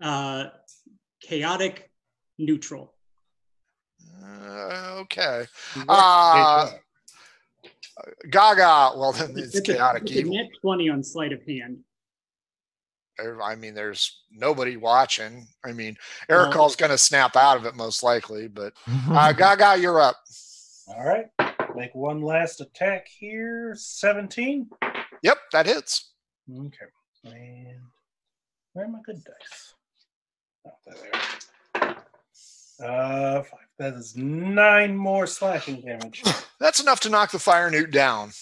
Uh, chaotic, neutral. Uh, okay. Uh, Gaga, well, then it's It's chaotic it's a evil. net 20 on sleight of hand. There- I mean, there's nobody watching. I mean, Well- Ericol's going to snap out of it most likely, but uh, Gaga, you're up. All right. Make one last attack here. 17. Yep, that hits. Okay. And where are my good dice? Oh, there they are. Uh, five. That is nine more slashing damage. That's enough to knock the fire newt down.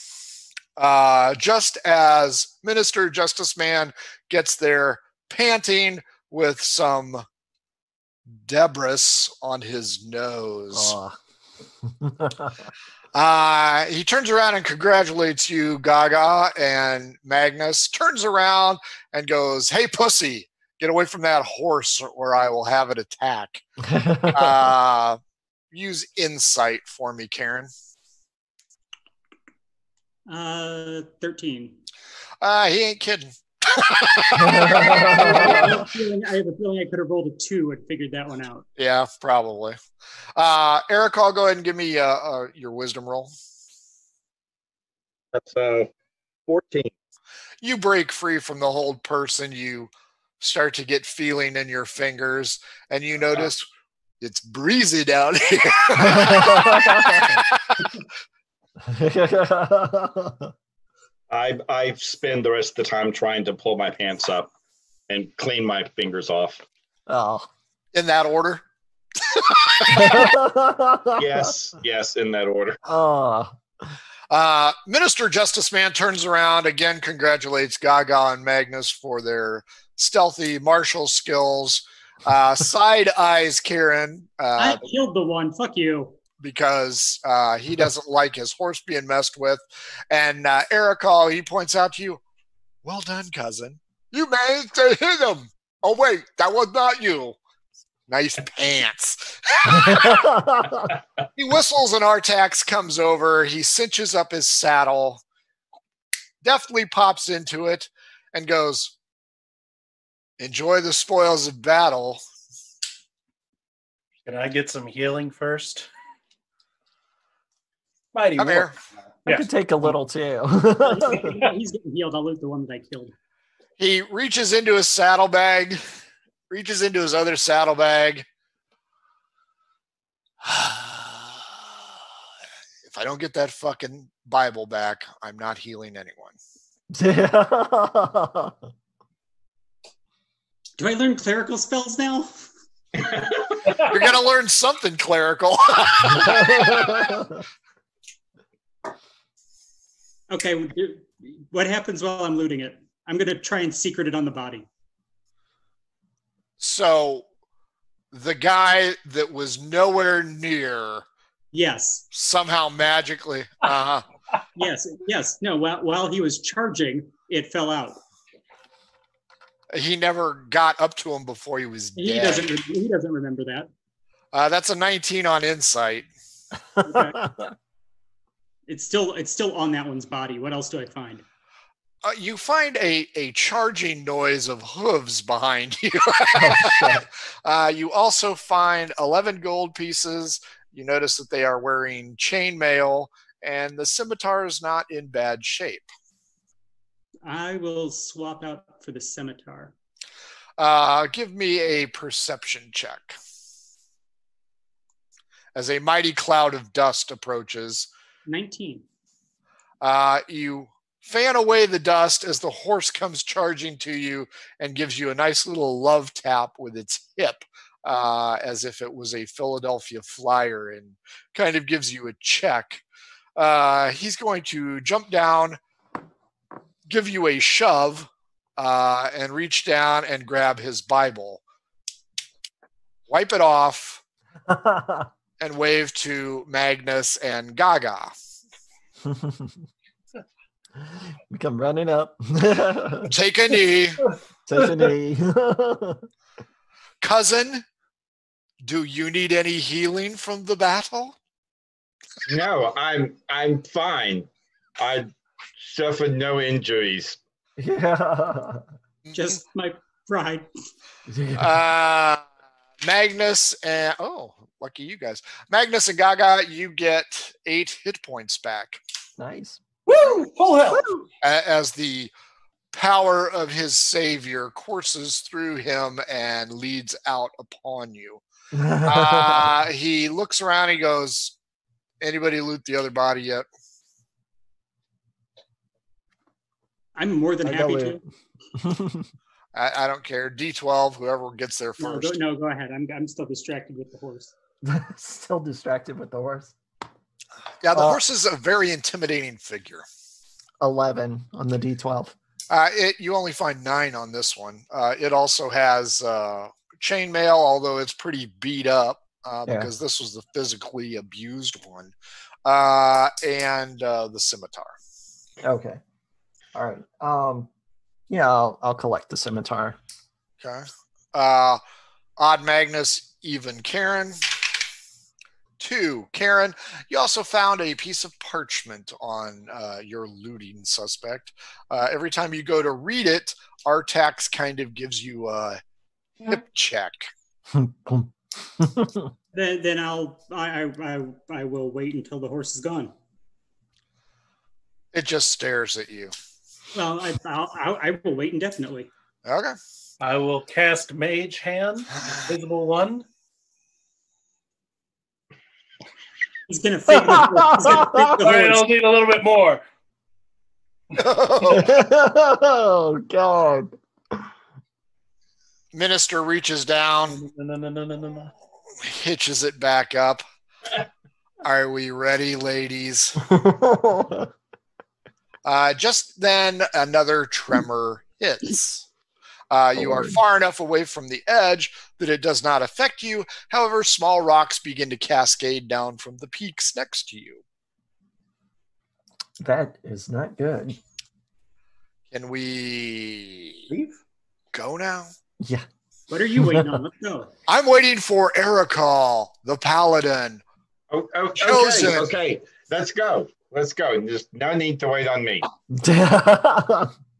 Uh, just as Minister Justice Man gets there, panting with some debris on his nose. Aw. Uh, he turns around and congratulates you, Gaga, and Magnus turns around and goes, Hey, pussy, get away from that horse or I will have it attack. Uh, use insight for me, Karen. Uh, 13. Uh, he ain't kidding. I have a feeling I have a feeling I could have rolled a two and figured that one out. Yeah, probably. Uh, Eric, I'll go ahead and give me uh, uh, your wisdom roll. That's uh, 14. You break free from the hold person. You start to get feeling in your fingers, and you notice it's breezy down here. I I spend the rest of the time trying to pull my pants up and clean my fingers off. oh. in that order. Yes, yes, in that order. Oh. Uh, Minister Justice Man turns around again, congratulates Gaga and Magnus for their stealthy martial skills. Uh, side eyes Karen uh, I killed the one. Fuck you. Because uh, he doesn't like his horse being messed with. And uh, Ericol, he points out to you, Well done, cousin. You managed to hit him. Oh, wait, that was not you. Nice pants. He whistles and Artax comes over. He cinches up his saddle, deftly pops into it, and goes, Enjoy the spoils of battle. Can I get some healing first? Mighty Come War. here. I could take a little too. He's getting healed. I'll loot the one that I killed. He reaches into his saddlebag, reaches into his other saddlebag. if I don't get that fucking Bible back, I'm not healing anyone. Do I learn clerical spells now? You're gonna learn something clerical. Okay. What happens while I'm looting it? I'm gonna try and secret it on the body. so the guy that was nowhere near Yes. somehow magically uh Yes. Yes. No. While while he was charging, it fell out. he never got up to him before he was He dead. doesn't. re- He doesn't remember that. Uh, that's a 19 on insight. It's still. It's still on that one's body. What else do I find? Uh, you find a, a charging noise of hooves behind you. shit. uh, you also find 11 gold pieces. You notice that they are wearing chainmail, and the scimitar is not in bad shape. I will swap out for the scimitar. Uh, give me a perception check. As a mighty cloud of dust approaches, Nineteen. Uh, you fan away the dust as the horse comes charging to you and gives you a nice little love tap with its hip, uh, as if it was a Philadelphia flyer, and kind of gives you a check. Uh, he's going to jump down, give you a shove, uh, and reach down and grab his Bible, wipe it off, and wave to Magnus and Gaga. we come running up. Take a knee. Take a knee. cousin do you need any healing from the battle No, I'm I'm fine. I suffered no injuries. yeah. Just my pride. uh magnus and oh lucky you guys magnus and gaga you get eight hit points back nice. Woo! Full health. a- as the power of his savior courses through him and leads out upon you uh, he looks around he goes Anybody loot the other body yet? I'm more than I happy to. I, I don't care. D12, whoever gets there No, first. go, no, go ahead. I'm, I'm still distracted with the horse. Still distracted with the horse. Yeah, the Uh, horse is a very intimidating figure. 11 on the D12. Uh, it, you only find nine on this one. Uh, it also has uh, chainmail, although it's pretty beat up uh, Yeah. because this was the physically abused one, uh, and uh, the scimitar. Okay. All right. Um, yeah, I'll, I'll collect the scimitar. Okay. Uh, Odd Magnus, even Karen. Two, Karen, you also found a piece of parchment on uh, your looting suspect. Uh, every time you go to read it, Artax kind of gives you a hip check. Then, then I'll, I, I, I, I will wait until the horse is gone. It just stares at you. Well, I, I'll, I'll, I will wait indefinitely. Okay. I will cast Mage Hand, Invisible One. He's gonna fake the, he's gonna fake the All right, horse. I'll need a little bit more. oh, God. Minister reaches down, No, no, no, no, no, no, no. hitches it back up. Are we ready, ladies? Uh, just then, another tremor hits. Uh, you are far enough away from the edge that it does not affect you. However, small rocks begin to cascade down from the peaks next to you. that is not good. Can we Leave? go now? Yeah. What are you waiting on? Let's go. I'm waiting for Ericol, the paladin. Oh, oh, okay, Chosen. okay, let's go. Let's go. Just no need to wait on me.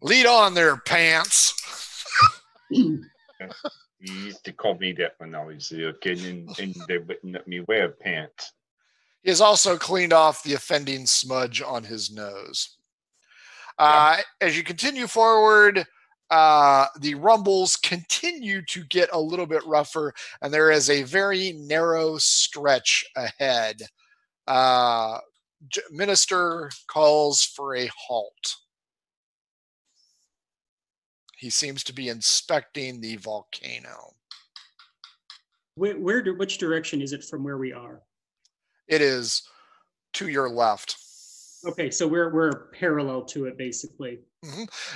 Lead on there, pants. You used to call me that when I was a kid, and, and they wouldn't let me wear pants. He has also cleaned off the offending smudge on his nose. Uh, as you continue forward, uh, the rumbles continue to get a little bit rougher, and there is a very narrow stretch ahead. Uh, Minister calls for a halt. He seems to be inspecting the volcano. Where, where do, which direction is it from where we are? It is to your left. Okay, so we're we're parallel to it basically.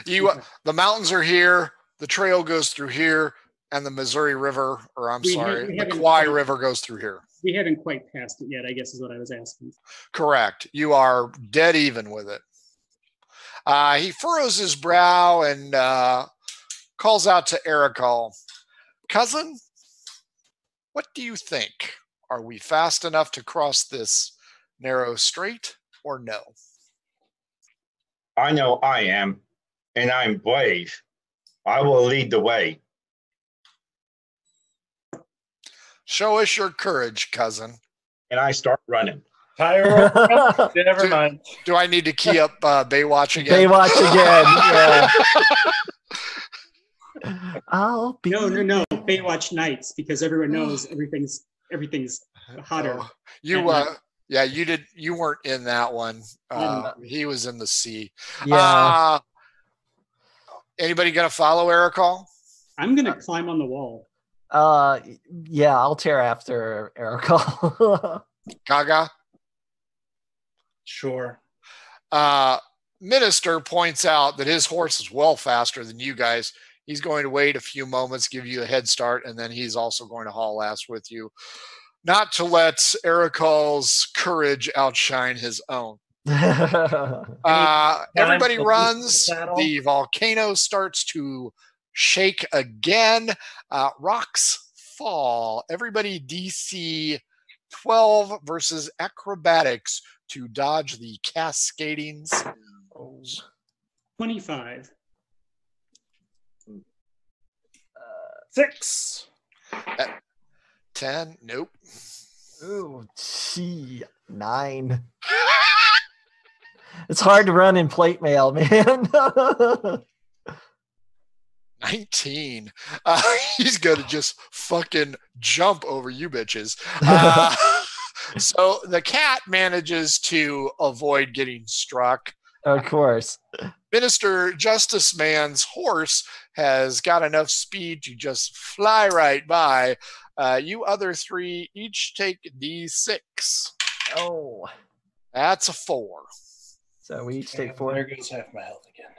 You Okay. the mountains are here, the trail goes through here, and the Missouri River, or I'm We sorry, we the haven't- River goes through here. We haven't quite passed it yet. I guess is what I was asking. Correct. You are dead even with it. Uh, he furrows his brow and uh, calls out to Ericol, cousin. What do you think? Are we fast enough to cross this narrow strait, or no? I know I am, and I'm brave. I will lead the way. Show us your courage, cousin. And I start running. Tire roll? Never Dude. mind. Do I need to key up uh, Baywatch again? Baywatch again. Yeah. I'll be. No, no, no. Baywatch Nights because everyone knows everything's everything's hotter. Oh, you at uh night. yeah you did you weren't in that one uh didn't. he was in the sea Yeah. uh anybody gonna follow Ericol? I'm gonna climb on the wall. Uh, yeah, I'll tear after Ericol. gaga Sure. uh minister points out that his horse is well faster than you guys He's going to wait a few moments, give you a head start, and then he's also going to haul ass with you. Not to let Ericol's courage outshine his own. uh, everybody runs. The volcano starts to shake again. Uh, rocks fall. Everybody DC 12 versus acrobatics to dodge the cascading. 25. Six. Ten. Nope. Ooh, gee, nine. it's hard to run in plate mail, man. 19. Uh, he's going to just fucking jump over you bitches. Uh, so the cat manages to avoid getting struck. Of course. Minister Justice Man's horse has got enough speed to just fly right by. Uh, you other three each take d6. Oh. That's a four. So we each take four. There goes half my health again.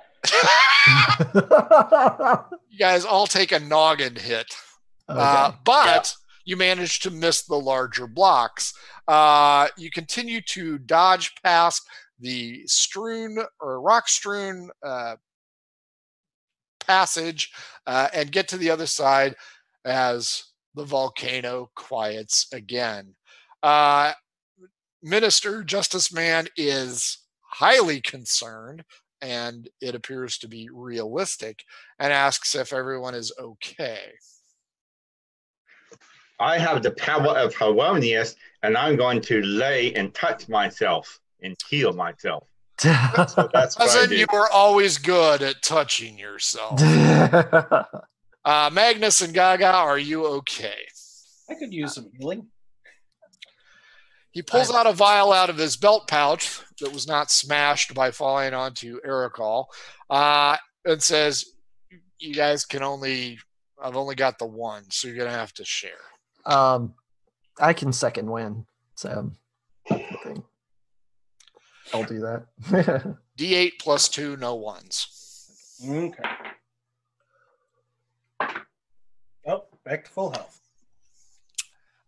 you guys all take a noggin hit. Uh, Okay. but you manage to miss the larger blocks. Uh, you continue to dodge past the strewn or rock strewn uh, passage uh, and get to the other side as the volcano quiets again. Uh, Minister Justice Man is highly concerned, and it appears to be realistic, and asks if everyone is okay. I have the power of Heironeous, and I'm going to lay and touch myself and heal myself. So that's what I Cousin, you were always good at touching yourself. Uh, Magnus and Gaga, are you okay? I could use some healing. He pulls out a vial out of his belt pouch that was not smashed by falling onto Ericol uh, and says, You guys can only, I've only got the one, so you're going to have to share. um, I can second win, so I think I'll do that. D8 plus two, no ones. Okay. Oh, back to full health.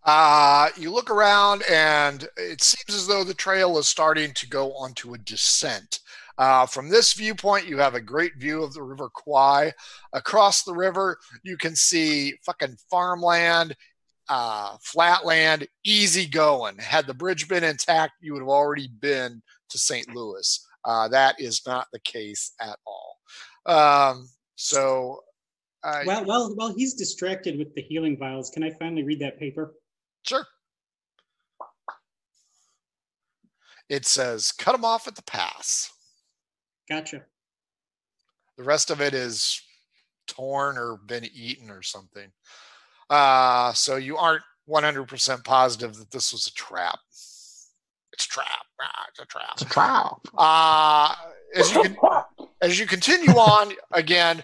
Uh, you look around, and it seems as though the trail is starting to go onto a descent. Uh, from this viewpoint, you have a great view of the River Kwai. Across the river, you can see fucking farmland, uh, flatland, easy going. Had the bridge been intact, you would have already been to St. Louis. Uh, that is not the case at all. Um, so, uh, Well, well, while he's distracted with the healing vials, can I finally read that paper? Sure. It says, cut them off at the pass. Gotcha. The rest of it is torn or been eaten or something. Uh, so you aren't 100% positive that this was a trap. It's a trap. Ah, it's a trap. wow. Uh, as you can, as you continue on, again,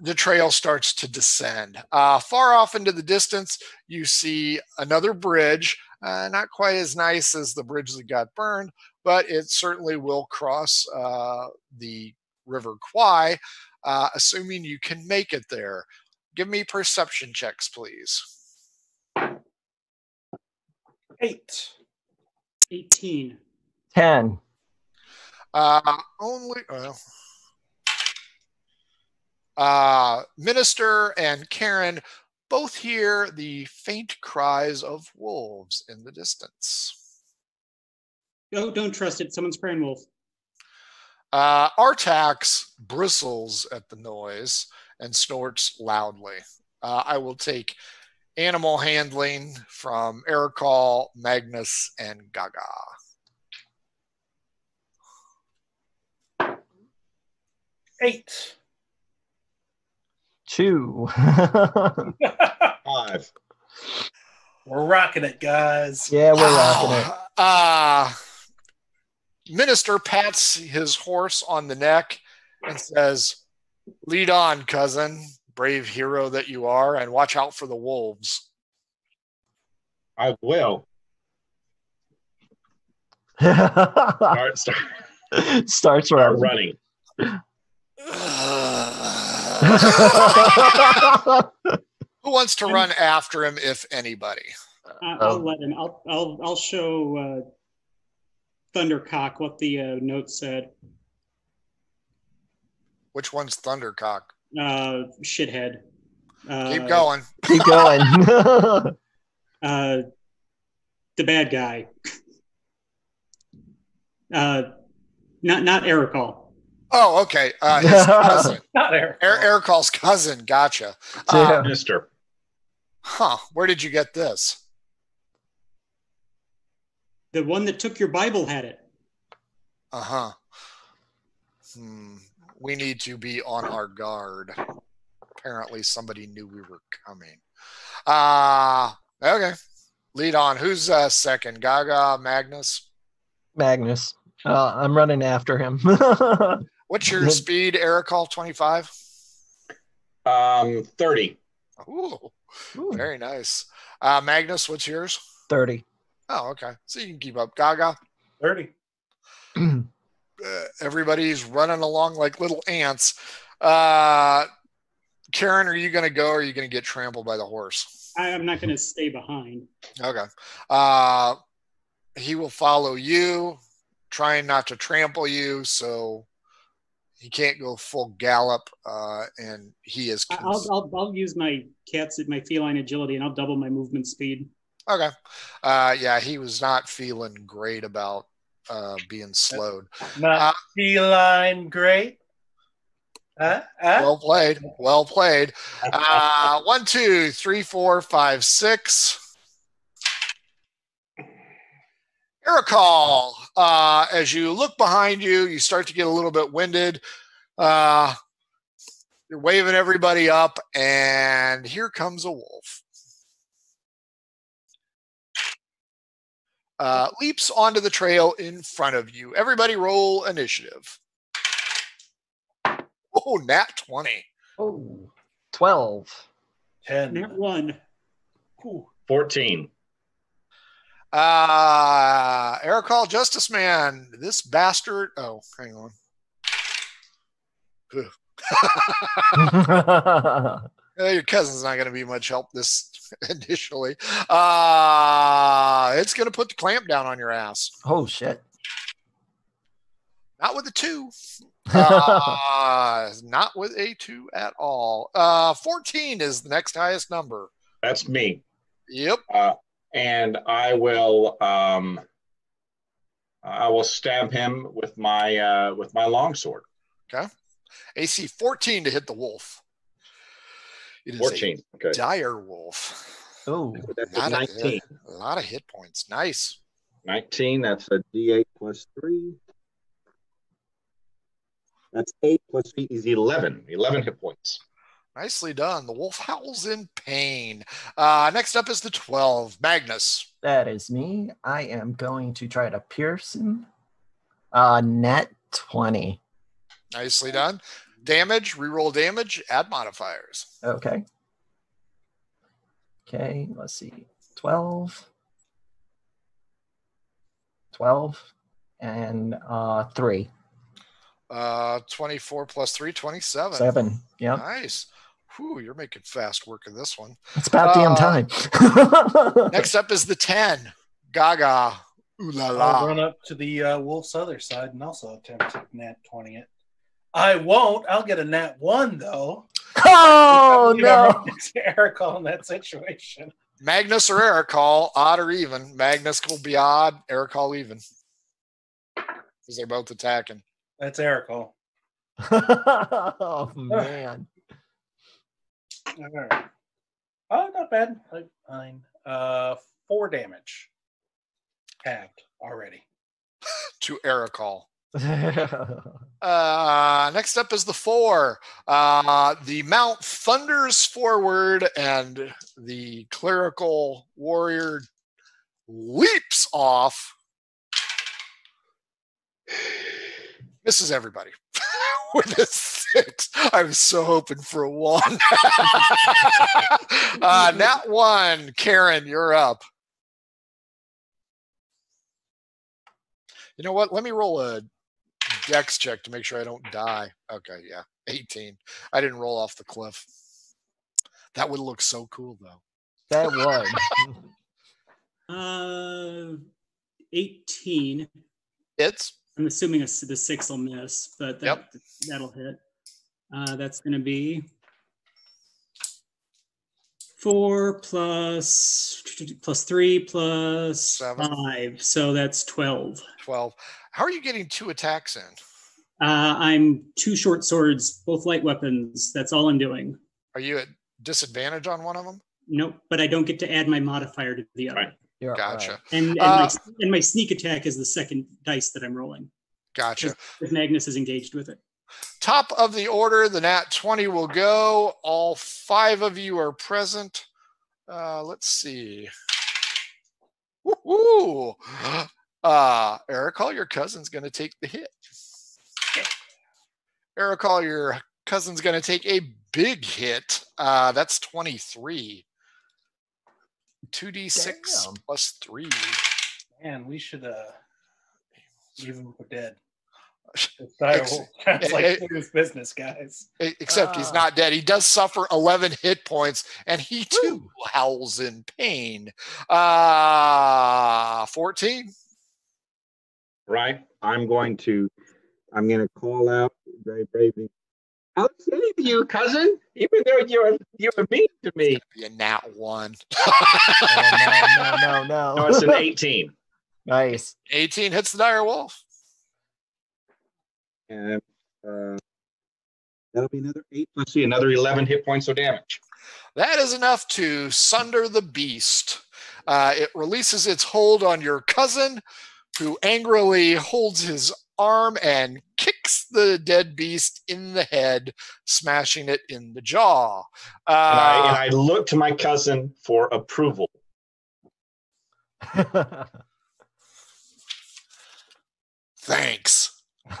the trail starts to descend. Uh, far off into the distance, you see another bridge. Uh, not quite as nice as the bridge that got burned, but it certainly will cross uh, the River Kwai, uh, assuming you can make it there. Give me perception checks, please. Eight. 18. Ten. Uh, only well, uh, Minister and Karen both hear the faint cries of wolves in the distance. Oh, don't trust it. Someone's praying wolf. Uh, Artax bristles at the noise and snorts loudly. Uh, I will take animal handling from Ericol, Magnus, and Gaga. Eight. Two. Five. We're rocking it, guys. yeah, we're rocking it. Uh, Minister pats his horse on the neck and says, Lead on, cousin, brave hero that you are, and watch out for the wolves. I will. Start, start, Starts start running. running. Who wants to run after him, if anybody? Uh, I'll Um, let him. I'll I'll I'll show uh, Thundercock what the uh, note said. Which one's Thundercock? Uh, shithead. Uh, Keep going. Keep going. Uh, the bad guy. Uh, not not Ericol. Oh, okay. Uh, his cousin. Not Eric. Er- Ericol's cousin. Gotcha. Yeah. Uh, Mister. huh. Where did you get this? The one that took your Bible had it. Uh huh. Hmm. We need to be on our guard. Apparently, somebody knew we were coming. Uh, okay. Lead on. Who's uh, second? Gaga, Magnus. Magnus. Uh, I'm running after him. What's your Good. speed, Ericol? 25? Um, 30. Ooh, Ooh, very nice. Uh, Magnus, what's yours? 30. Oh, okay. So you can keep up. Gaga, 30. uh, everybody's running along like little ants. Uh, Karen, are you going to go or are you going to get trampled by the horse? I, I'm not going to stay behind. Okay. Uh, he will follow you, trying not to trample you. So he can't go full gallop. Uh, and he is. I- I'll, I'll, I'll use my cat's my feline agility and I'll double my movement speed. Okay. Uh, yeah, he was not feeling great about uh, being slowed. Not Uh, feline great. Huh? Huh? Well played. Well played. Uh, one, two, three, four, five, six. Ericol, uh, as you look behind you, you start to get a little bit winded. Uh, you're waving everybody up, and here comes a wolf. Uh, leaps onto the trail in front of you. Everybody roll initiative. Oh, nat 20. oh, 12. 10. Net one. Ooh. 14. Uh, Ericol Justice Man, this bastard. Oh, hang on. Uh, your cousin's not going to be much help this initially. Uh, it's going to put the clamp down on your ass. oh, shit. Not with a two. Uh, not with a two at all. Uh, 14 is the next highest number. That's me. Yep. Uh, and I will um, I will stab him with my uh, with my longsword. Okay. AC 14 to hit the wolf. It is 14. a Okay. dire wolf. oh, That's Not a a- 19. A lot of hit points. Nice. 19, that's a D8 plus 3. That's 8 plus 3 is 11. 11 hit points. Nicely done. The wolf howls in pain. Uh, next up is the 12. Magnus. that is me. I am going to try to pierce him. Uh, net 20. Nicely done. Damage, reroll damage, add modifiers. Okay. Okay, let's see. 12. 12 and uh 3. Uh, 24 plus 3, 27. 7. yeah. Nice. Whew, you're making fast work of this one. It's about damn Uh, time. Next up is the 10. Gaga. Ooh la I'll la. run up to the uh, wolf's other side and also attempt to nat 20 it. I won't. I'll get a nat 1, though. oh You no. It's Eric in that situation. Magnus or Ericol, odd or even. Magnus will be odd, Eric Ericol even. Because they're both attacking. That's Eric. All oh man. right. Oh, not bad. Like, Fine. Uh, four damage. Halved already. To Eric Ericol. Uh, next up is the four. Uh, the mount thunders forward, and the clerical warrior leaps off. Misses everybody with a six. I was so hoping for a one. uh, one. Karen, you're up. You know what? Let me roll a dex check to make sure I don't die. Okay, yeah. 18. I didn't roll off the cliff. That would look so cool though. that would. Uh, 18. It's I'm assuming a s the six will miss, but that, Yep. that'll hit. Uh, that's going to be four plus plus three plus Seven. five, so that's twelve. 12. How are you getting two attacks in? Uh, I'm two short swords, both light weapons. That's all I'm doing. Are you at disadvantage on one of them? Nope, but I don't get to add my modifier to the other. Right. You're Gotcha. right. And and, Uh, my, and my sneak attack is the second dice that I'm rolling. Gotcha. If Magnus is engaged with it. Top of the order, the nat 20 will go. All five of you are present. Uh, let's see. Ooh. Uh, Ericol, your cousin's going to take the hit. Ericol, your cousin's going to take a big hit. Uh, that's 23. 2d6 Damn. plus 3. Man, we should uh leave him for dead. This dire Ex- wolf sounds eh, like serious business, guys. Except he's not dead. He does suffer 11 hit points, and he too howls in pain. Uh, 14. Right? I'm going to, I'm going to call out very bravely. I'll save you, cousin, even though you're you're mean to me. You're not one. Oh, no, no, no, No, it's an 18. nice. 18 hits the dire wolf. And uh, that'll be another eight. Let's see, another 11 hit points of damage. That is enough to sunder the beast. Uh, it releases its hold on your cousin, who angrily holds his arm and kicks the dead beast in the head, smashing it in the jaw. And, I, and Uh, I look to my cousin for approval. thanks.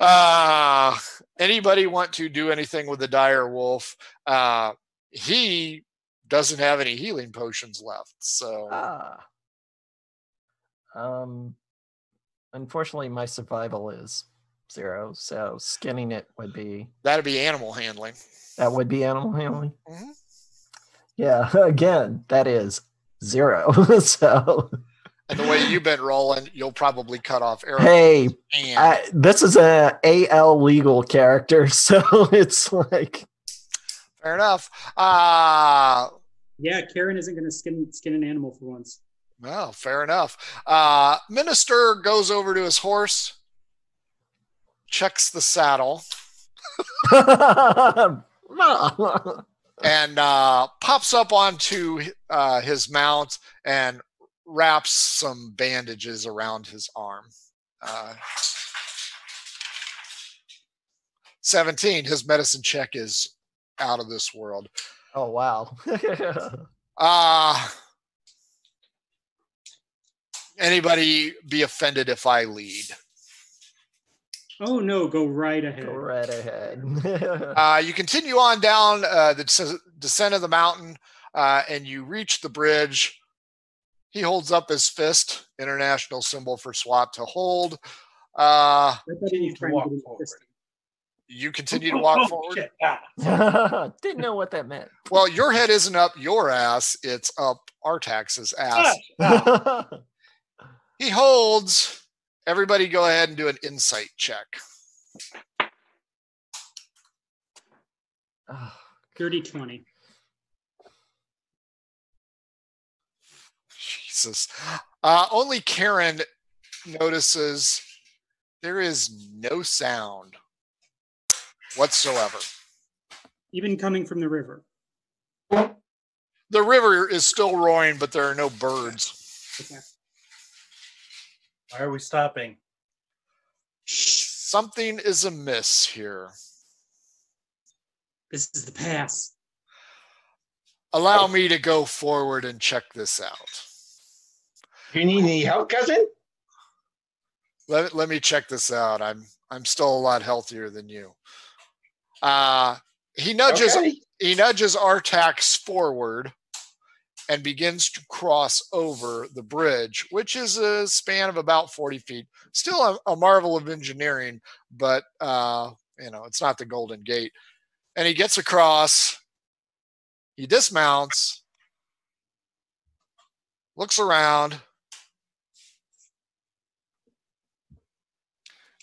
uh, anybody want to do anything with the dire wolf? Uh, he doesn't have any healing potions left, so ah. Um, unfortunately, my survival is zero, so skinning it would be that'd be animal handling. that would be animal handling. Mhm. Yeah, again, that is zero. so And the way you've been rolling, you'll probably cut off arrow. hey. I, this is a AL legal character, so it's like Fair enough. Uh Yeah, Karen isn't going to skin skin an animal for once. well, fair enough. Uh Minister goes over to his horse, checks the saddle, and uh, pops up onto uh, his mount and wraps some bandages around his arm. Uh, 17, his medicine check is out of this world. oh wow. Uh, anybody be offended if I lead? Oh no, go right ahead. Go right ahead. Uh, you continue on down uh, the des- descent of the mountain uh, and you reach the bridge. He holds up his fist, international symbol for SWAT to hold. Uh, I thought he was to trying to walk get him forward. Fisted. you continue to walk Oh, forward. Didn't know what that meant. Well, your head isn't up your ass, it's up Artax's ass. Ah. Ah. He holds. Everybody go ahead and do an insight check. Ah, Dirty 20. Jesus. Uh, only Karen notices there is no sound whatsoever. Even coming from the river. The river is still roaring, but there are no birds. Okay. Why are we stopping? Something is amiss here. This is the pass. Allow me to go forward and check this out. You need any help, cousin? Let, let me check this out. I'm I'm still a lot healthier than you. Uh he nudges Okay. he nudges Artax forward and begins to cross over the bridge, which is a span of about 40 feet. Still a, a marvel of engineering, but uh, you know, it's not the Golden Gate. And he gets across, he dismounts, looks around,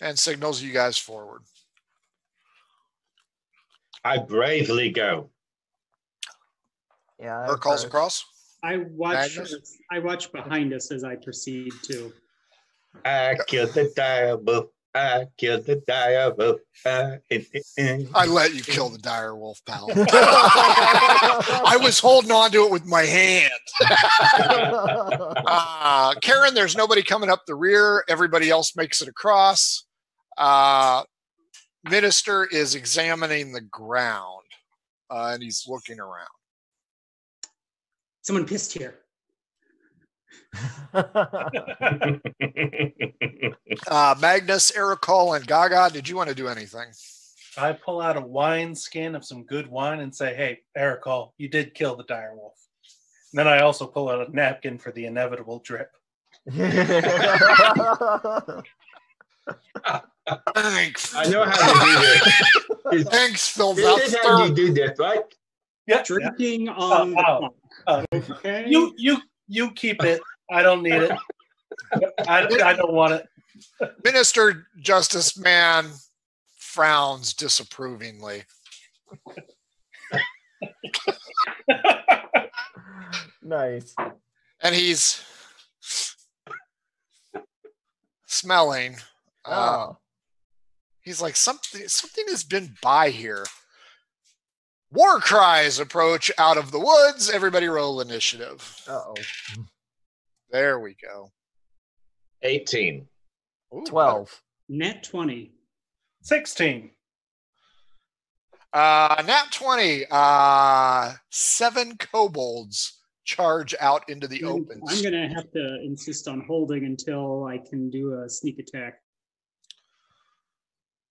and signals you guys forward. I bravely go. yeah. Or calls across. I watch Magnus? I watch behind us as I proceed to. I killed the dire wolf. I killed the dire wolf. I. I let you kill the dire wolf, pal. I was holding on to it with my hand. Uh, Karen, there's nobody coming up the rear. Everybody else makes it across. Uh, Minister is examining the ground uh, and he's looking around. Someone pissed here. Uh, Magnus, Ericol, and Gaga, did you want to do anything? I pull out a wine skin of some good wine and say, "Hey, Ericol, you did kill the dire wolf." And then I also pull out a napkin for the inevitable drip. Thanks. I know how to do this. Thanks, Phil. This is how you do this, right? Yeah, yeah. Drinking on the oh, oh. Okay. You you you keep it. I don't need it. I, I don't want it. Minister Justice Man frowns disapprovingly. nice. And he's smelling. Uh, Oh. He's like something something has been by here. War cries approach out of the woods. Everybody roll initiative. Uh-oh. There we go. 18. Ooh, 12. Net 20. Sixteen. Uh, nat 20. Uh, seven kobolds charge out into the open. I'm going to have to insist on holding until I can do a sneak attack.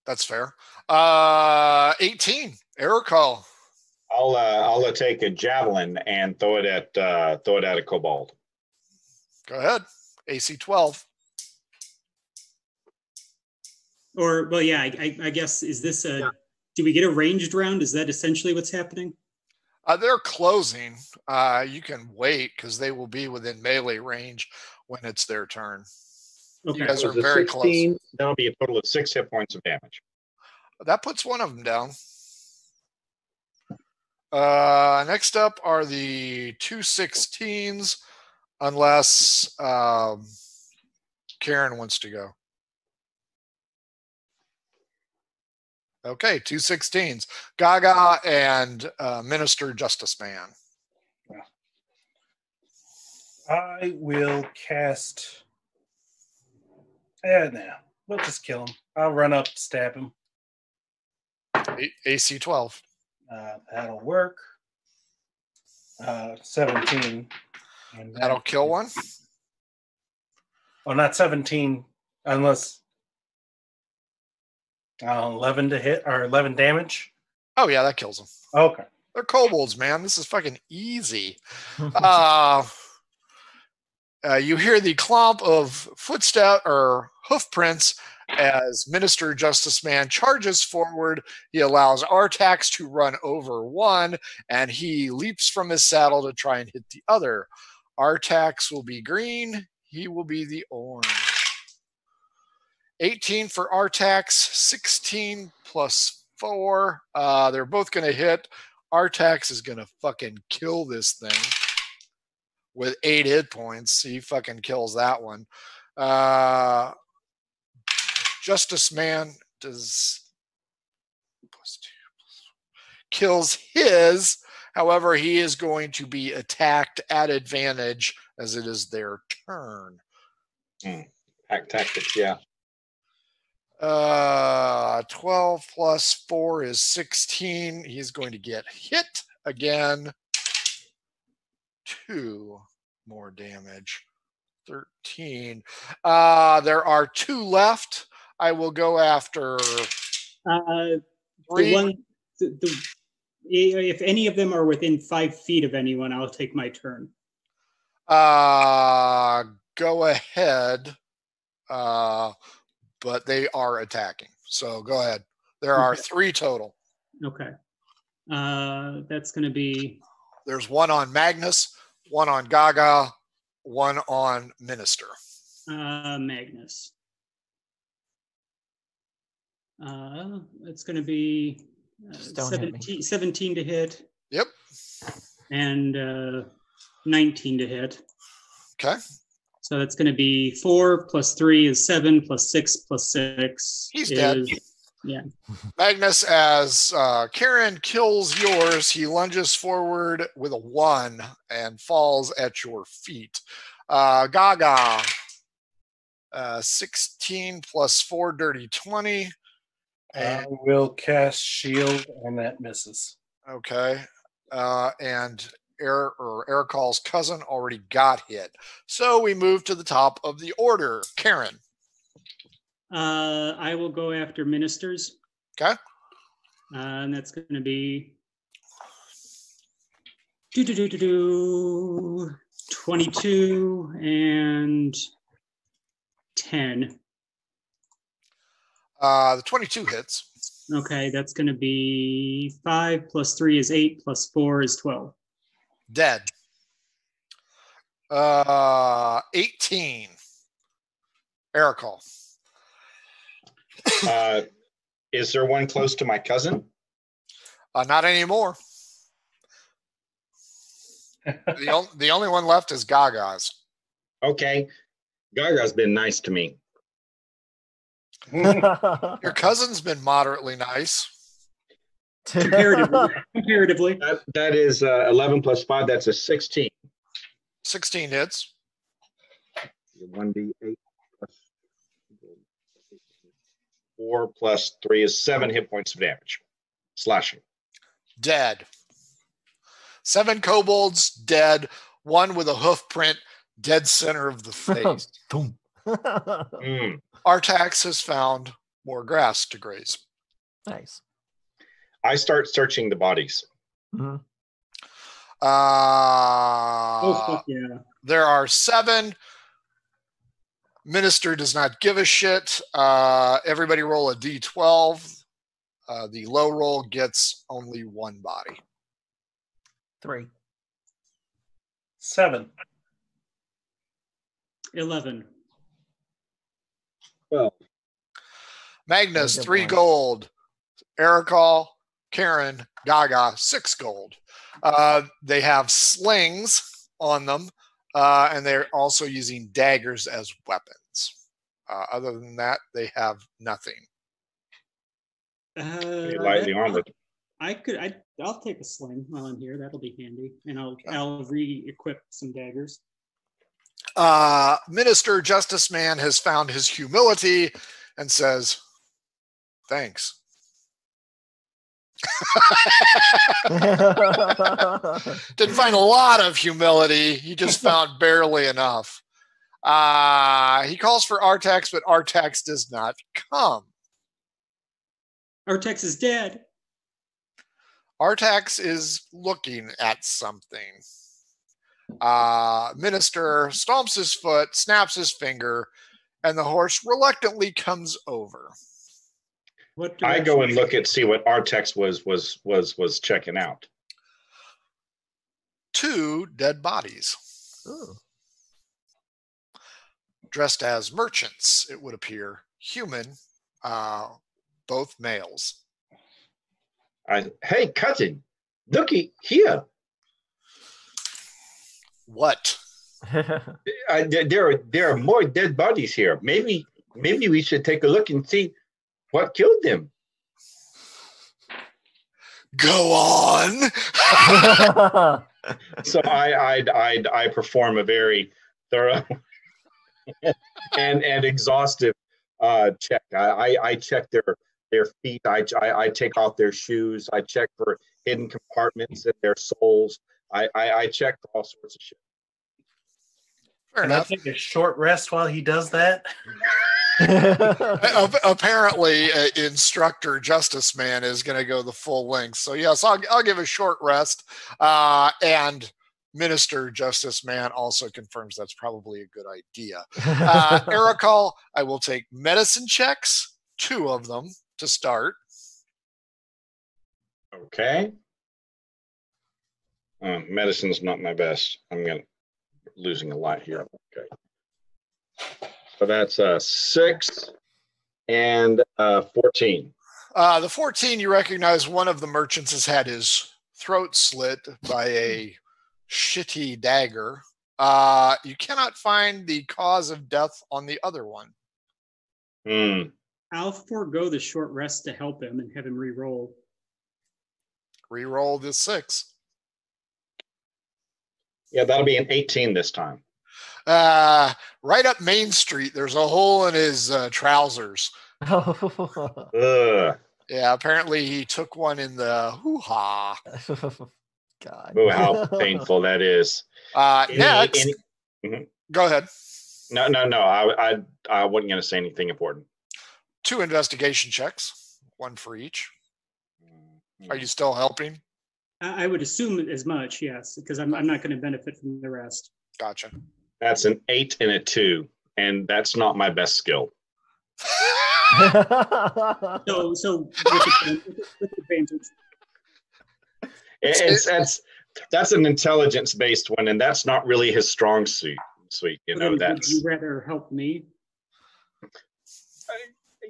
That's fair. Uh, 18. Ericol. I'll uh, I'll uh, take a javelin and throw it at uh, throw it at a kobold. Go ahead. AC 12. Or, well, yeah, I, I, I guess, is this a, Yeah. do we get a ranged round? Is that essentially what's happening? Uh, they're closing. Uh, you can wait because they will be within melee range when it's their turn. Okay. You guys are Was it very 16? That'll be a total of six hit points of damage. That puts one of them down. Uh, next up are the two 16s, unless um, Karen wants to go. Okay, two 16s. Gaga and uh, Minister Justice Man. I will cast. Yeah, no. We'll just kill him. I'll run up, stab him. A- AC 12. Uh, that'll work. Uh, 17. And That'll kill one. Oh, not 17, unless. Uh, 11 to hit or 11 damage. Oh, yeah, that kills him. Okay. They're kobolds, man. This is fucking easy. uh, uh, you hear the clomp of footstep or hoof prints as Minister Justice Man charges forward. He allows Artax to run over one, and he leaps from his saddle to try and hit the other. Artax will be green. He will be the orange. 18 for Artax, 16 plus 4. Uh, they're both going to hit. Artax is gonna fucking kill this thing with eight hit points. He fucking kills that one. Uh, Justice Man does plus two, plus- kills his. However, he is going to be attacked at advantage as it is their turn. Hack tactics, yeah. Uh, 12 plus 4 is 16. He's going to get hit again. Two more damage. 13. Uh, there are two left. I will go after Uh, three. the one, the, the, if any of them are within five feet of anyone, I'll take my turn. Uh, go ahead. Uh, but they are attacking. So go ahead. There are Okay. three total. Okay. Uh, that's going to be There's one on Magnus, one on Gaga, one on Minister. uh, Magnus. Uh, it's going to be uh, Just don't hit me. 17, 17 to hit Yep. and uh, 19 to hit. Okay. So that's going to be four plus three is seven plus six plus six. He's is, dead. Magnus, as uh, Karen kills yours, he lunges forward with a one and falls at your feet. Uh, Gaga, uh, 16 plus 4, dirty 20. I And, will cast shield, and that misses. okay. Uh, and Eric or Ericol's cousin already got hit. So we move to the top of the order. Karen. Uh, I will go after ministers. Okay. Uh, and that's going to be do do do do do 22 and 10. Uh, the 22 hits. Okay, that's going to be 5 plus 3 is 8 plus 4 is 12. Dead. Uh, 18. Ericol. Uh, is there one close to my cousin? Uh, not anymore. the, on, the only one left is Gaga's. Okay. Gaga's been nice to me. Your cousin's been moderately nice. Comparatively. comparatively. That, that is uh, 11 plus 5. That's a 16. 16 hits. 1d8 plus 4 plus 3 is 7 hit points of damage. Slashing. Dead. Seven kobolds dead. One with a hoof print dead center of the face. Boom. Mm. Artax has found more grass to graze. nice. I start searching the bodies. Mhm. Uh, Oh, fuck yeah. there are seven. Minister does not give a shit. Uh, everybody roll a d12. Uh, the low roll gets only one body. Three. Seven. 11. Well, Magnus, three one. gold. Ericol, Karen, Gaga, six gold. Uh, they have slings on them, uh, and they're also using daggers as weapons. Uh, other than that, they have nothing. Uh, lightly armored. I could. I. I'll take a sling while I'm here. That'll be handy, and I'll. Okay. I'll re-equip some daggers. Uh, Minister Justice Man has found his humility and says, Thanks. Didn't find a lot of humility. He just found barely enough. Uh, he calls for Artax, but Artax does not come. Artax is dead. Artax is looking at something. Uh, Minister stomps his foot, snaps his finger, and the horse reluctantly comes over. What? I go and look at see what Artax was was was was checking out. Two dead bodies, Ooh. dressed as merchants, it would appear, human, uh, both males. I hey cousin, looky here. What? Uh, there, there are there are more dead bodies here. Maybe maybe we should take a look and see what killed them. Go on. So I I I, I perform a very thorough and and exhaustive uh, check. I, I I check their their feet. I, I I take off their shoes. I check for hidden compartments in their soles. I I, I check for all sorts of shit. Fair Can I take a short rest while he does that? A- apparently uh, instructor justice man is going to go the full length so yes i'll, I'll give a short rest uh, and minister justice man also confirms that's probably a good idea uh, Ericol, i will take medicine checks two of them to start Okay. Um, medicine's not my best. I'm gonna losing a lot here. Okay. So that's uh six and uh fourteen. uh, the 14 you recognize one of the merchants has had his throat slit by a shitty dagger uh, you cannot find the cause of death on the other one Hmm. I'll forego the short rest to help him and have him re-roll. Re-roll the six. Yeah, that'll be an eighteen this time. Uh, right up Main Street, there's a hole in his uh, trousers. Ugh. Yeah, apparently he took one in the hoo ha. God. Oh, how painful that is. Uh, Any- next, any- go ahead. no, no, no. I, I, I wasn't going to say anything important. Two investigation checks, one for each. Are you still helping? I, I would assume as much, yes, because I'm, I'm not going to benefit from the rest. Gotcha. That's an eight and a two, and that's not my best skill. So, so with, with advantage. It- It's that's that's an intelligence based one, and that's not really his strong suit. Sweet, you know Then would you rather help me?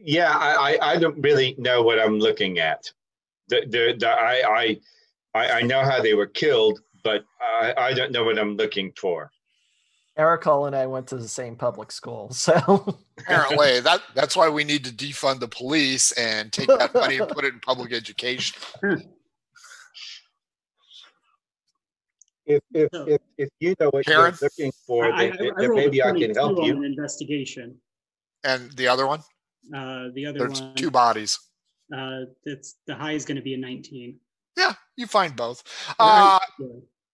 yeah. I, I I don't really know what I'm looking at. The the, the I, I I I know how they were killed, but I I don't know what I'm looking for. Ericol and I went to the same public school, so Apparently, that that's why we need to defund the police and take that money and put it in public education. If if So- if, if you know what Karen? you're looking for, I, I, then, I then maybe I can help you. an investigation. And the other one, Uh, the other there's one, two bodies. uh, it's the high is going to be a 19. Yeah, you find both. But I- Uh,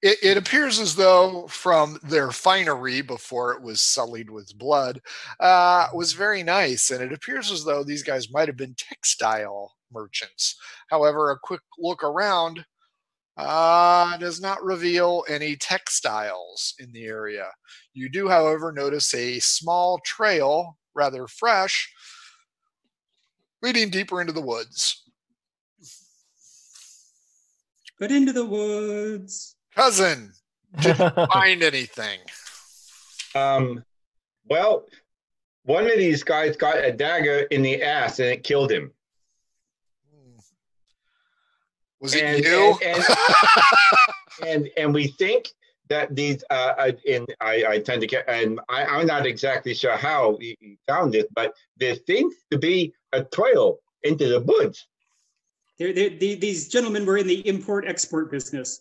it, it appears as though from their finery before it was sullied with blood uh, was very nice and it appears as though these guys might have been textile merchants. However a quick look around uh, does not reveal any textiles in the area. You do however notice a small trail rather fresh leading deeper into the woods. But into the woods. Cousin did you find anything Um, well, one of these guys got a dagger in the ass and it killed him. Was it And- you? and- and and we think that these uh uh, in I, I tend to get and I, I'm not exactly sure how he he found it, but there seems to be a trail into the woods. They're, they're, the- these gentlemen were in the import export business.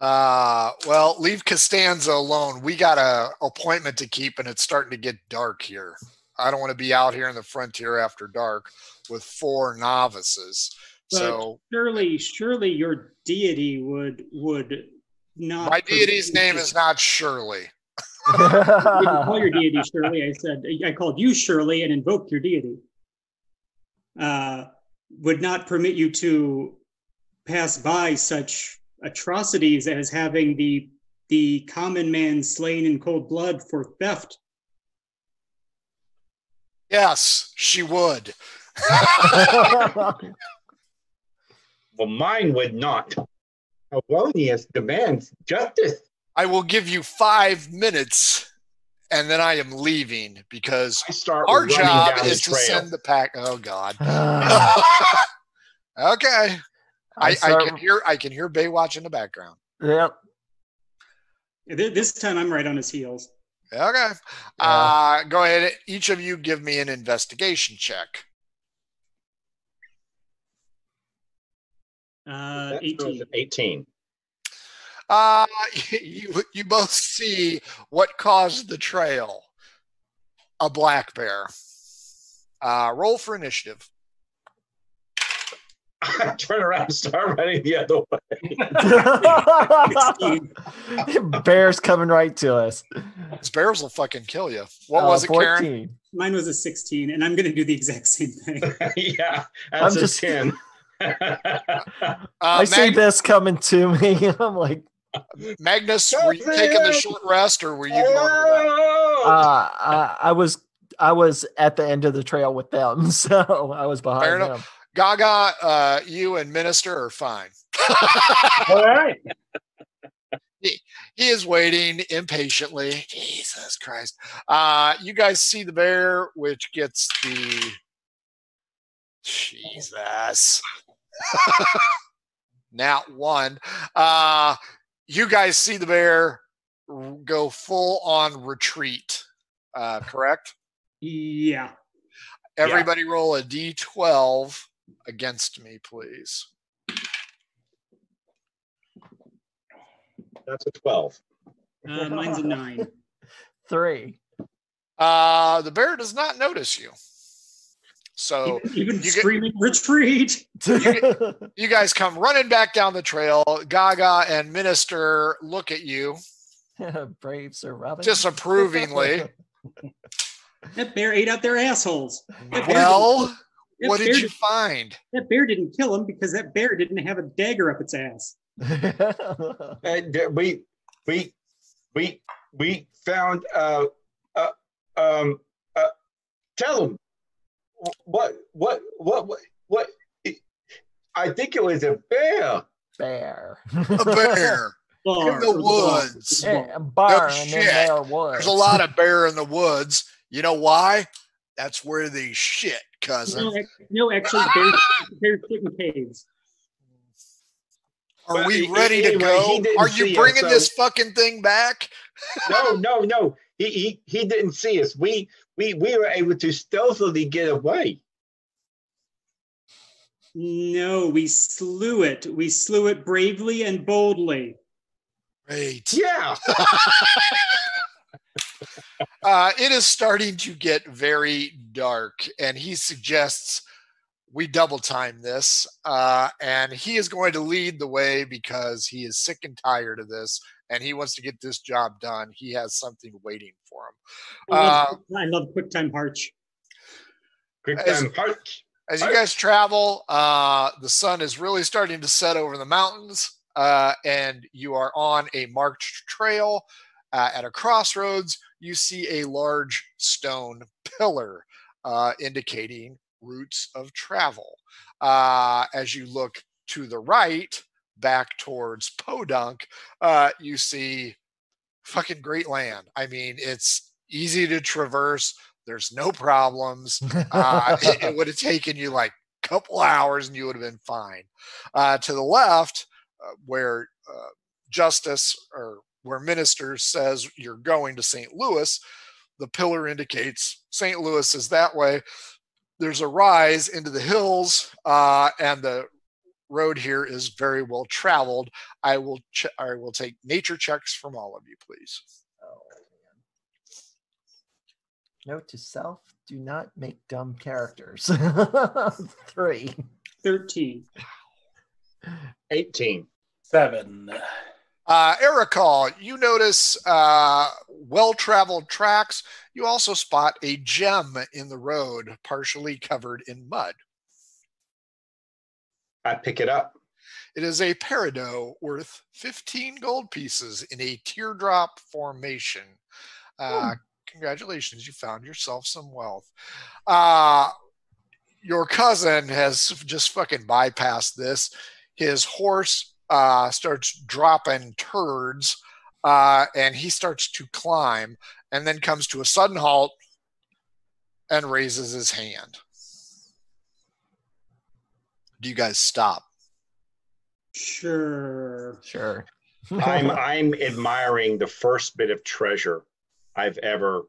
Uh, well, leave Costanza alone. We got a appointment to keep, and it's starting to get dark here. I don't want to be out here in the frontier after dark with four novices. But so surely, surely your deity would would not. my deity's name is not Shirley. I didn't call your deity Shirley. I said I called you Shirley and invoked your deity. Uh, would not permit you to pass by such atrocities as having the the common man slain in cold blood for theft. Yes, she would. Well, mine would not. Heironeous demands justice. I will give you five minutes, and then I am leaving because start our job is to send the pack. Oh God. Ah. Okay. I, I start- can hear I can hear Baywatch in the background. Yep. This time I'm right on his heels. Okay. Uh, go ahead. Each of you give me an investigation check. Uh, 18. an 18. Uh, you you both see what caused the trail. A black bear. Uh, roll for initiative. I turn around and start running the other way. Bears coming right to us. These bears will fucking kill you. What Uh, was it, Karen? Mine was a 16, and I'm going to do the exact same thing. yeah, I'm a just- 10. Uh, I see Mag- this coming to me. I'm like, Magnus, were you taking the short rest or were you going? with uh, I, I was I was at the end of the trail with them, so I was behind Fair them. Gaga, uh, you and Minister are fine. All right. he is waiting impatiently. Jesus Christ. Uh, you guys see the bear, which gets the. Jesus. Not one. Uh, you guys see the bear go full on retreat, uh, correct? Yeah. Everybody roll a d12 against me, please. That's a 12. Uh, mine's a nine. Three. Uh, the bear does not notice you. So Even you get- screaming retreat. you guys come running back down the trail. Gaga and Minister look at you Brave Sir Robin. disapprovingly. That bear ate out their assholes. That well, didn't- that what did you didn't- find? That bear didn't kill him because that bear didn't have a dagger up its ass. And uh, we we we we found uh uh um uh tell him what what what what what I think it was a bear. Bear. A bear Bar, in the woods. Yeah, bar No shit. then there. There's a lot of bear in the woods. You know why? That's where they shit, cousin. No, no, actually, bears, bears sit in caves. Are Well, we a- ready to anyway, go? Are you see us, bringing so- this fucking thing back? No, no, no. He, he he didn't see us. We we we were able to stealthily get away. No, we slew it. We slew it bravely and boldly. Great. Yeah. Uh, it is starting to get very dark, and he suggests we double time this. Uh, and he is going to lead the way because he is sick and tired of this, and he wants to get this job done. He has something waiting for him. I love, Uh, I love QuickTime Harch. Quick time heart. As you guys travel, uh, the sun is really starting to set over the mountains, uh, and you are on a marked trail. Uh, at a crossroads, you see a large stone pillar uh, indicating routes of travel. Uh, as you look to the right, back towards Podunk, uh, you see fucking great land. I mean, it's easy to traverse. There's no problems uh, it, it would have taken you like a couple hours and you would have been fine. Uh, to the left, uh, where uh, Justice or where Minister says you're going to St. Louis, the pillar indicates St. Louis is that way. There's a rise into the hills, uh, and the road here is very well traveled. I will ch- I will take nature checks from all of you, please. Oh. Note to self: Do not make dumb characters. Three. 13. 18. Seven. Uh, Ericol, you notice uh, well-traveled tracks. You also spot a gem in the road, partially covered in mud. I pick it up. It is a peridot worth 15 gold pieces in a teardrop formation. Uh, Congratulations, you found yourself some wealth. Uh, your cousin has just fucking bypassed this. His horse uh, starts dropping turds uh, and he starts to climb and then comes to a sudden halt and raises his hand. Do you guys stop? Sure. Sure. I'm I'm admiring the first bit of treasure I've ever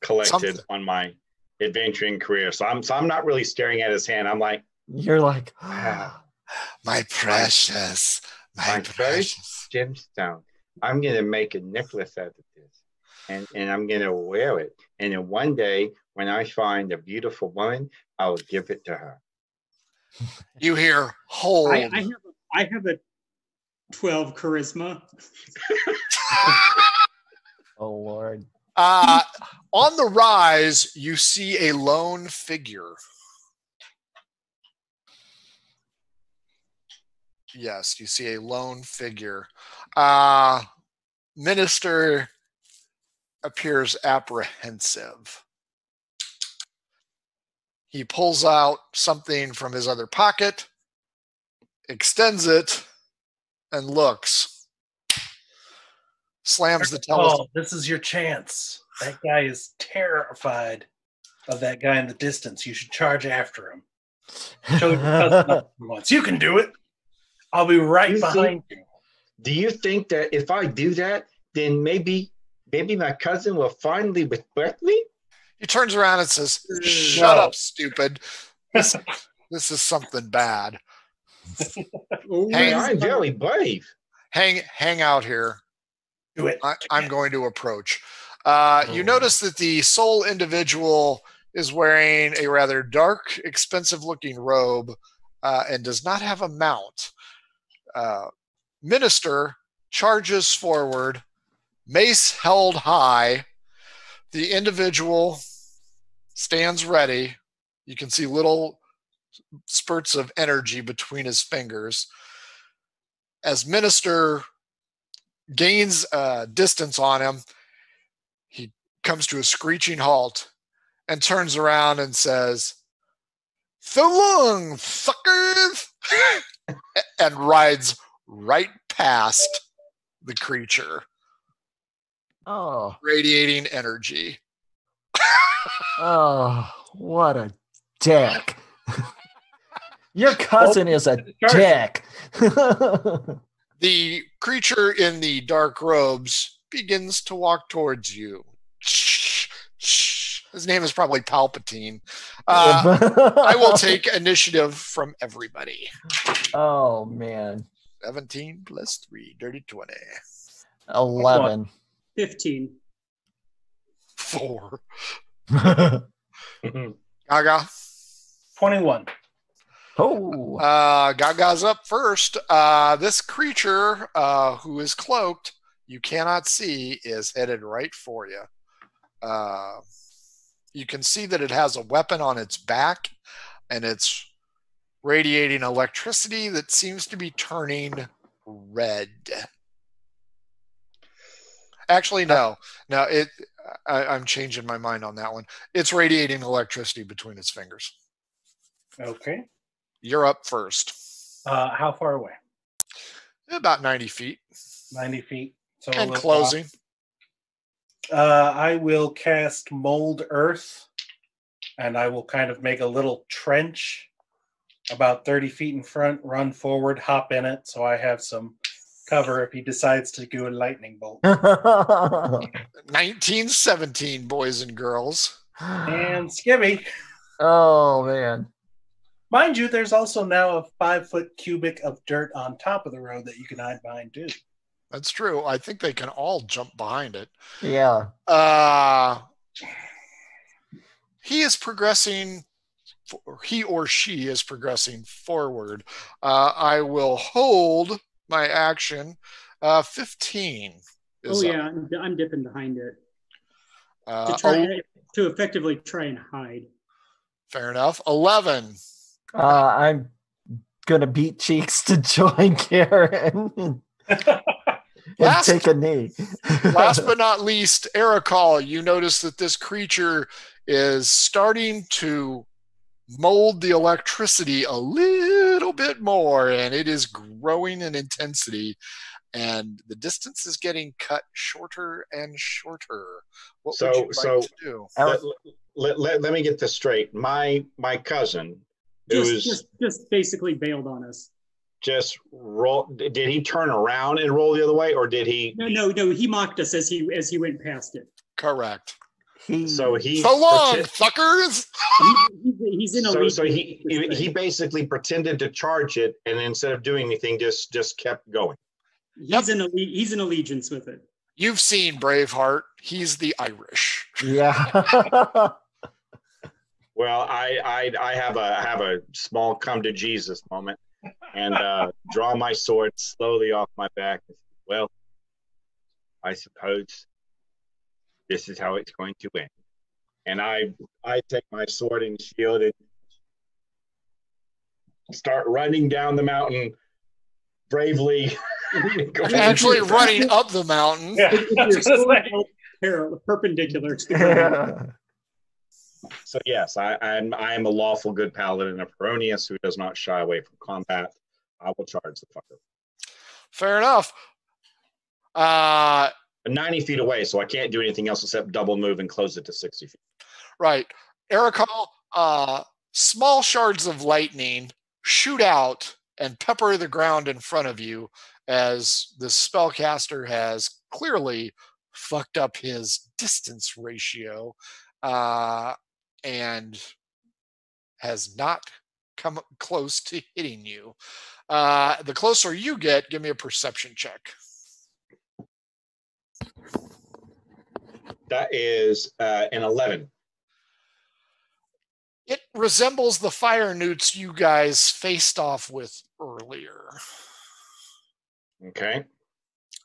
collected Something. on my adventuring career. So I'm so I'm not really staring at his hand. I'm like, You're like, My precious, my My precious. gemstone. I'm gonna make a necklace out of this. And and I'm gonna wear it. And then one day when I find a beautiful woman, I'll give it to her. You hear hold. I, I have a, I have a 12 charisma. oh Lord. Uh, on the rise, you see a lone figure. Yes, you see a lone figure. Uh, minister appears apprehensive. He pulls out something from his other pocket, extends it, and looks. Slams the telephone. Oh, this is your chance. That guy is terrified of that guy in the distance. You should charge after him. Show your cousin once. You can do it. I'll be right You see- behind you. Do you think that if I do that, then maybe maybe my cousin will finally respect me? He turns around and says, Shut No. up, stupid. This, this is something bad. Oh, Hey, Hey, I'm very brave. Hang hang out here. Do it. I, I'm going to approach. Uh, you Oh. notice that the sole individual is wearing a rather dark, expensive looking robe uh, and does not have a mount. Uh, minister charges forward, mace held high. The individual stands ready. You can see little spurts of energy between his fingers. As Minister gains uh, distance on him, he comes to a screeching halt and turns around and says, So long, fuckers! and rides right past the creature, Oh, radiating energy. oh, what a dick. Your cousin is a dick. The creature in the dark robes begins to walk towards you. His name is probably Palpatine. Uh, I will take initiative from everybody. Oh man. 17 plus 3, dirty 20. 11. 15. 4. Mhm. Gaga. 21. oh. Uh, Gaga's up first. Uh, this creature uh, who is cloaked, you cannot see, is headed right for you. You can see that it has a weapon on its back and it's radiating electricity that seems to be turning red. Actually, no, no. It. I, I'm changing my mind on that one. It's radiating electricity between its fingers. Okay. You're up first. Uh, how far away? About 90 feet. 90 feet. So and closing. off. Uh, I will cast Mold Earth, and I will kind of make a little trench about 30 feet in front, run forward, hop in it, so I have some cover if he decides to do a lightning bolt. 1917, boys and girls. And Skibby. oh man. Mind you, there's also now a five foot cubic of dirt on top of the road that you can hide behind too. That's true. I think they can all jump behind it. Yeah. Uh, he is progressing, for, he or she is progressing forward. Uh, I will hold my action. Uh, 15 is Oh yeah, I'm, I'm dipping behind it Uh, to try oh, to effectively try and hide. fair enough. 11. Uh, I'm gonna beat cheeks to join Karen and Last- take a knee. Last but not least, Ericol, you notice that this creature is starting to mold the electricity a little bit more, and it is growing in intensity. And the distance is getting cut shorter and shorter. What So- would you like so- to do? let, let, let, let me get this straight. My my cousin, who Just, is just, just basically bailed on us. Just roll. Did he turn around and roll the other way, or did he? No, no, no. He mocked us as he as he went past it. Correct. So he So long, pretend- suckers. He, he's, he's in a so, so he, he basically pretended to charge it, and instead of doing anything, just just kept going. he's in a he's in allegiance with it. You've seen Braveheart. He's the Irish. yeah. Well, I I I have a have a small come to Jesus moment, and uh, draw my sword slowly off my back. Well, I suppose this is how it's going to end. And I I take my sword and shield and start running down the mountain bravely. Actually, running up the mountain. Yeah. If I was your gonna sword say. held par- perpendicular to the ground. So yes, I, I'm I am a lawful good paladin of Heironeous who does not shy away from combat. I will charge the fucker. Fair enough. Uh, But 90 feet away, so I can't do anything else except double move and close it to 60 feet. Right. Ericol, uh, small shards of lightning shoot out and pepper the ground in front of you as the spellcaster has clearly fucked up his distance ratio uh, and has not come close to hitting you. Uh, the closer you get, give me a perception check. That is uh, an 11. It resembles the fire newts you guys faced off with earlier. Okay.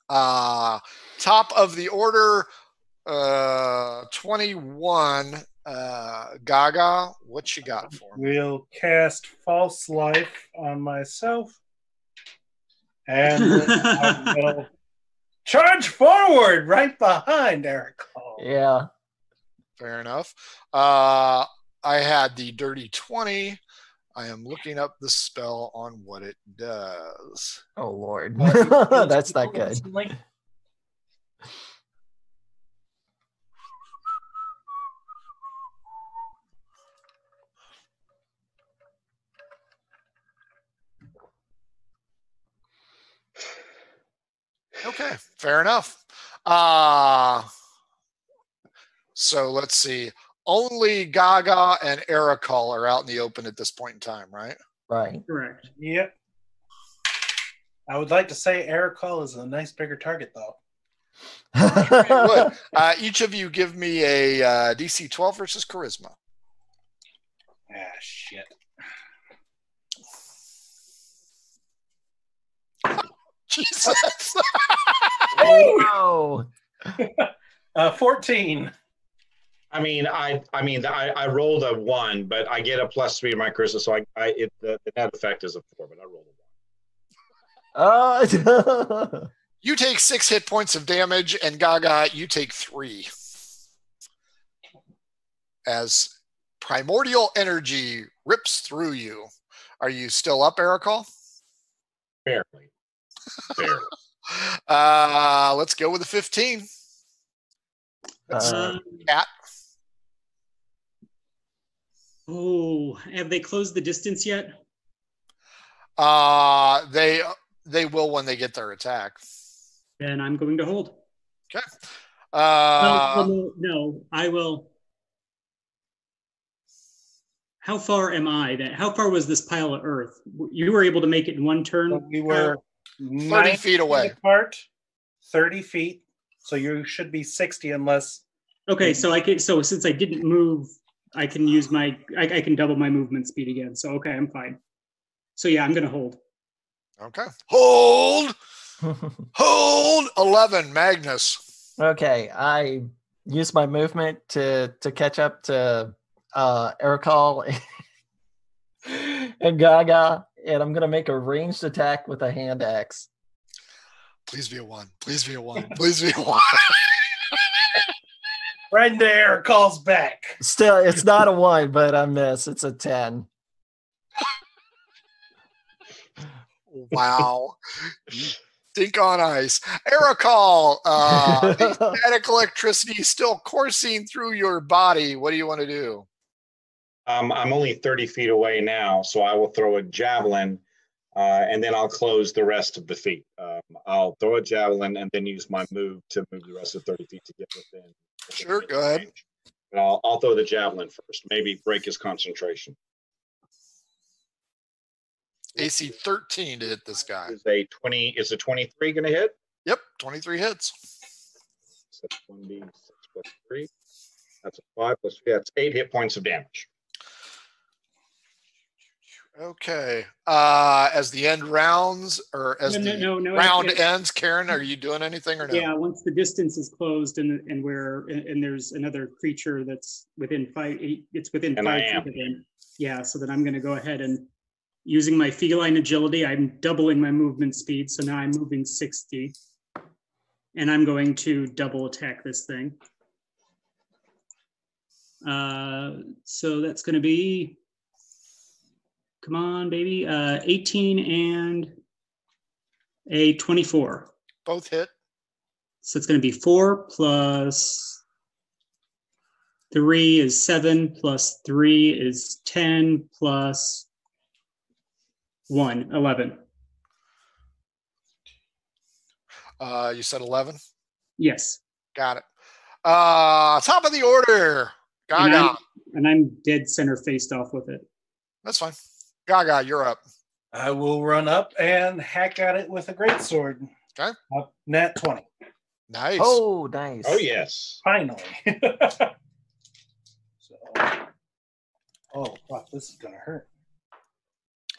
Uh, top of the order, uh, 21. Uh, Gaga, what you got for me? We'll cast False Life on myself. And I will charge forward right behind Eric Hall. Yeah. Fair enough. Uh, I had the dirty 20. I am looking up the spell on what it does. Oh Lord. That's not good. Instantly. Okay, fair enough. Uh, so let's see. Only Gaga and Ericol are out in the open at this point in time, right? Right. Correct. Yep. I would like to say Ericol is a nice bigger target, though. It would. Uh, each of you give me a uh, DC 12 versus Charisma. Ah, shit. Jesus. oh. Uh, 14. I mean, I I mean, I, I rolled a one, but I get a plus three to my charisma, so I, I it, the, the net effect is a four, but I rolled a one. Uh, you take six hit points of damage, and Gaga, you take three. As primordial energy rips through you. Are you still up, Ericol? Barely. Barely. Uh, let's go with the 15. That's Uh, cat. Oh, have they closed the distance yet? Uh, they they will when they get their attack. Then I'm going to hold. Uh, well, no, no, I will. How far am I? That how far was this pile of earth? You were able to make it in one turn. We were 30 90 feet away. apart, 30 feet. So you should be 60 unless Okay, so I can. So since I didn't move, I can use my. I, I can double my movement speed again. So okay, I'm fine. So yeah, I'm gonna hold. Okay. Hold. Hold. 11. Magnus. okay. I use my movement to to catch up to uh Ericol and Gaga, and I'm gonna make a ranged attack with a hand axe. Please be a one. Please be a one. Please be a one. right there calls back. Still, it's not a one, but I miss. It's a ten. wow. Think on ice. Ericol, uh, static electricity still coursing through your body. What do you want to do? Um, I'm only 30 feet away now, so I will throw a javelin uh, and then I'll close the rest of the feet. Um, I'll throw a javelin and then use my move to move the rest of 30 feet to get within. within Sure, go ahead. range. But I'll, I'll throw the javelin first, maybe break his concentration. AC 13 to hit this guy. Is a 20, is a 23 going to hit? Yep, 23 hits. So 1d6 plus 3. That's a 5 plus, yeah, it's 8 hit points of damage. Okay. Uh, as the end rounds, or as No, the no, no, no, round yeah. ends, Karen, are you doing anything or no? Yeah, once the distance is closed and and where and, and there's another creature that's within five, it's within And five feet of him. Yeah, so then I'm going to go ahead and using my feline agility, I'm doubling my movement speed. So now I'm moving 60, and I'm going to double attack this thing. Uh, so that's going to be, come on, baby, uh, 18 and a 24. Both hit. So it's going to be four plus three is seven, plus three is 10, plus one, 11. Uh, you said 11. Yes. Got it. Uh, top of the order. And I'm, and I'm dead center faced off with it. That's fine. Gaga, you're up. I will run up and hack at it with a great sword. Okay. Up nat 20. Nice. Oh, nice. Oh, yes. Finally. so Oh, fuck, this is gonna hurt.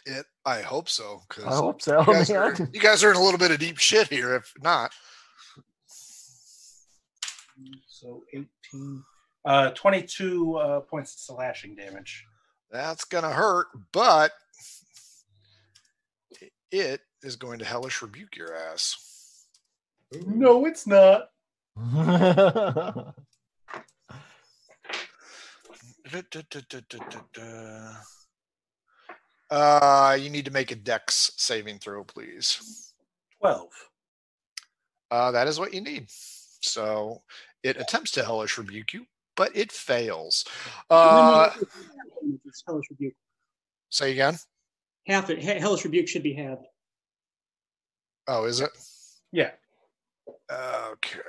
It. I hope so. Because I hope so, you, guys are- you guys are in a little bit of deep shit here. If not, So 18, uh, 22 uh, points of slashing damage. That's gonna hurt. But it is going to hellish rebuke your ass. No, it's not. Uh, you need to make a dex saving throw, please. 12. Uh, that is what you need. So it attempts to hellish rebuke you, but it fails. Uh, Hellish Rebuke. say again. Half it. Hellish Rebuke should be halved. Oh, is it? Yeah. Okay.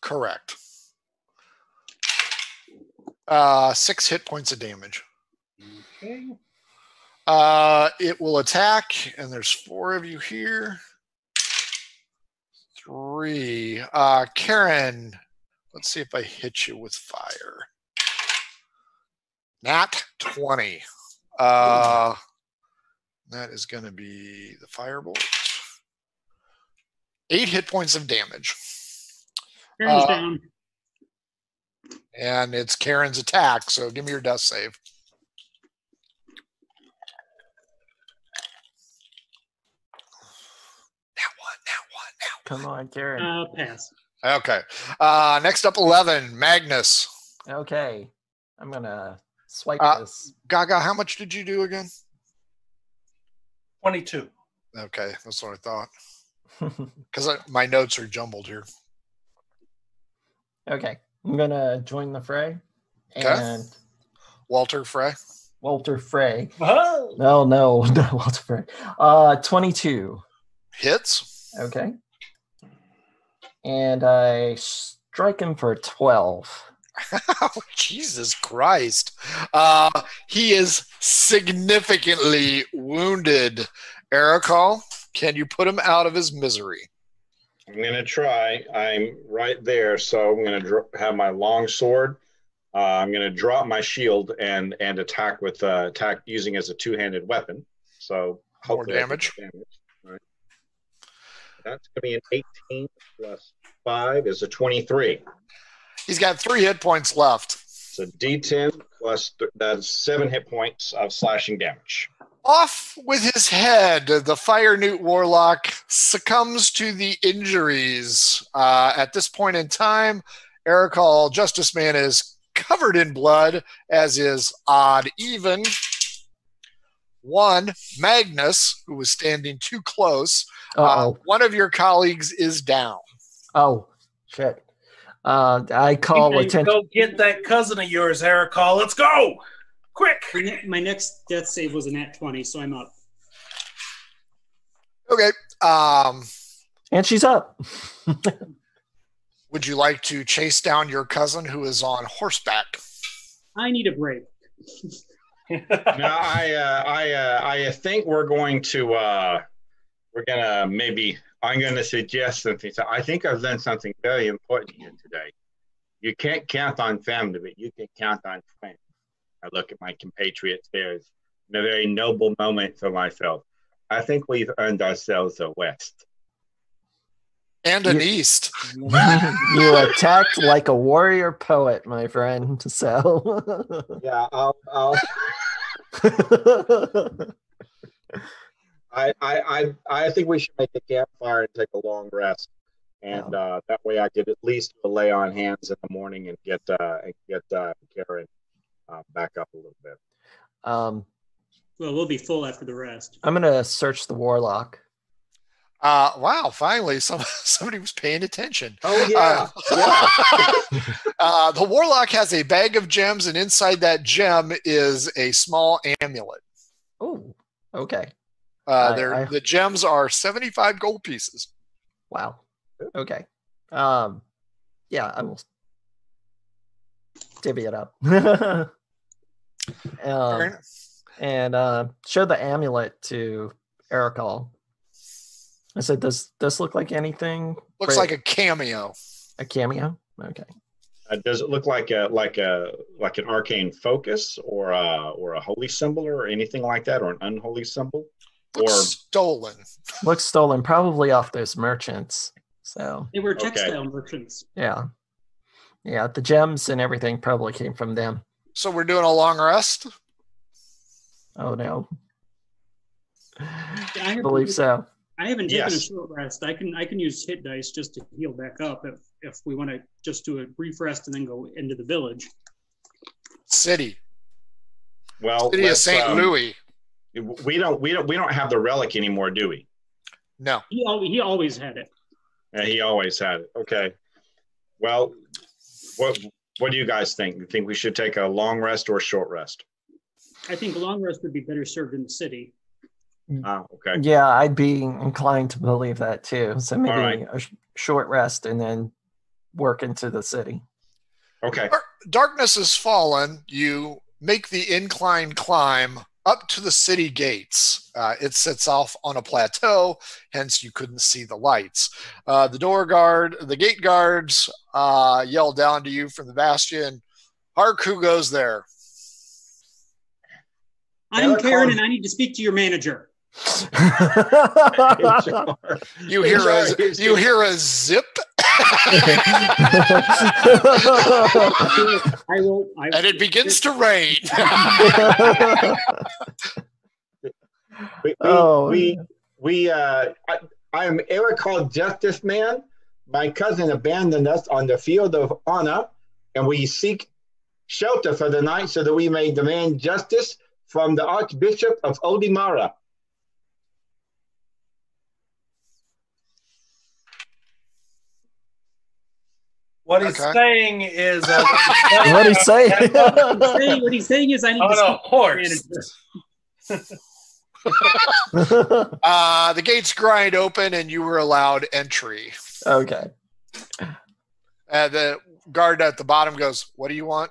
Correct. Uh, six hit points of damage. Okay. Uh, it will attack, and there's four of you here. Three. Uh, Karen, let's see if I hit you with fire. Nat 20. Uh, that is going to be the firebolt. Eight hit points of damage. Karen's Uh, down. And it's Karen's attack, so give me your death save. Now one, now one, now Come on, Karen. Uh, pass. Okay. Uh, next up, 11, Magnus. Okay. I'm gonna swipe Uh, this. Gaga, how much did you do again? 22. Okay, that's what I thought. Because my notes are jumbled here. okay. I'm gonna join the fray. Okay. And Walter Frey. Walter Frey. Oh! No, no, no, Walter Frey. Uh 22. Hits. Okay. And I strike him for 12. oh, Jesus Christ. Uh, he is significantly wounded. Ericol, can you put him out of his misery? I'm gonna try. I'm right there, so I'm gonna dro- have my long sword. Uh, I'm gonna drop my shield and and attack with uh, attack using as a two-handed weapon. So More hopefully I can damage. damage. That's gonna be an 18 plus five is a 23. He's got three hit points left. So D10 plus th- that's seven hit points of slashing damage. Off with his head, the Fire Newt Warlock succumbs to the injuries. Uh, at this point in time, Ericol Justice Man is covered in blood, as is Odd Even. One, Magnus, who was standing too close. Uh, one of your colleagues is down. oh, shit. Uh, I call Hey, attention. Go get that cousin of yours, Ericol. Let's go! Quick! My, ne- my next death save was a nat 20, so I'm up. Okay. Um, And she's up. would you like to chase down your cousin who is on horseback? I need a break. now I uh, I uh, I think we're going to uh, we're gonna maybe I'm gonna suggest something. So I think I've learned something very important here today. You can't count on family, but you can count on friends. I look at my compatriots there as a very noble moment for myself. I think we've earned ourselves a West. And an You- east. you attacked like a warrior poet, my friend. So Yeah, I'll, I'll I, I, I, I think we should make a campfire and take a long rest, and uh, that way I could at least lay on hands in the morning and get uh, and get uh, Karen uh, back up a little bit. um, Well, we'll be full after the rest. I'm gonna search the warlock. Uh, wow, finally, some, somebody was paying attention. Oh yeah, yeah. Uh, the warlock has a bag of gems, and inside that gem is a small amulet. Oh, okay. Uh, I- they're- I- the gems are 75 gold pieces. Wow. Okay. Um, yeah, I will divvy it up. um, and uh, show the amulet to Ericol. I said, "Does this look like anything Looks Right. like a cameo. A cameo? Okay. Uh, does it look like a like a like an arcane focus or a or a holy symbol or anything like that or an unholy symbol? Looks Or- stolen. Looks stolen, probably off those merchants. So They were Okay. textile merchants. yeah. Yeah, the gems and everything probably came from them. So we're doing a long rest. Oh no. I I believe so. I haven't taken a short rest. I can I can use hit dice just to heal back up if if we want to just do a brief rest and then go into the village. City. Well, City of St. um, Louis. We don't we don't we don't have the relic anymore, do we? No. He al- he always had it. Uh, he always had it. Okay. Well, what what do you guys think? You think we should take a long rest or short rest? I think long rest would be better served in the city. Ah, okay. Yeah, I'd be inclined to believe that too. So maybe right. a sh- short rest and then work into the city. Okay. Darkness has fallen. You make the incline climb up to the city gates. Uh, it sits off on a plateau, hence you couldn't see the lights. Uh, the door guard, the gate guards uh, yell down to you from the bastion. Hark, who goes there? I'm Karen, and I need to speak to your manager. You hear a you hear a zip, I will. I, and it begins to rain. We, we, Oh, we, we uh, I, I am Ericol Justice Man. My cousin abandoned us on the field of honor, and we seek shelter for the night so that we may demand justice from the Archbishop of Odimara. What he's Okay. saying is, uh, what do you say? saying, what he's saying is, I need on to a to your horse. manager. Uh, the gates grind open, and you were allowed entry. okay. And the guard at the bottom goes, "What do you want?"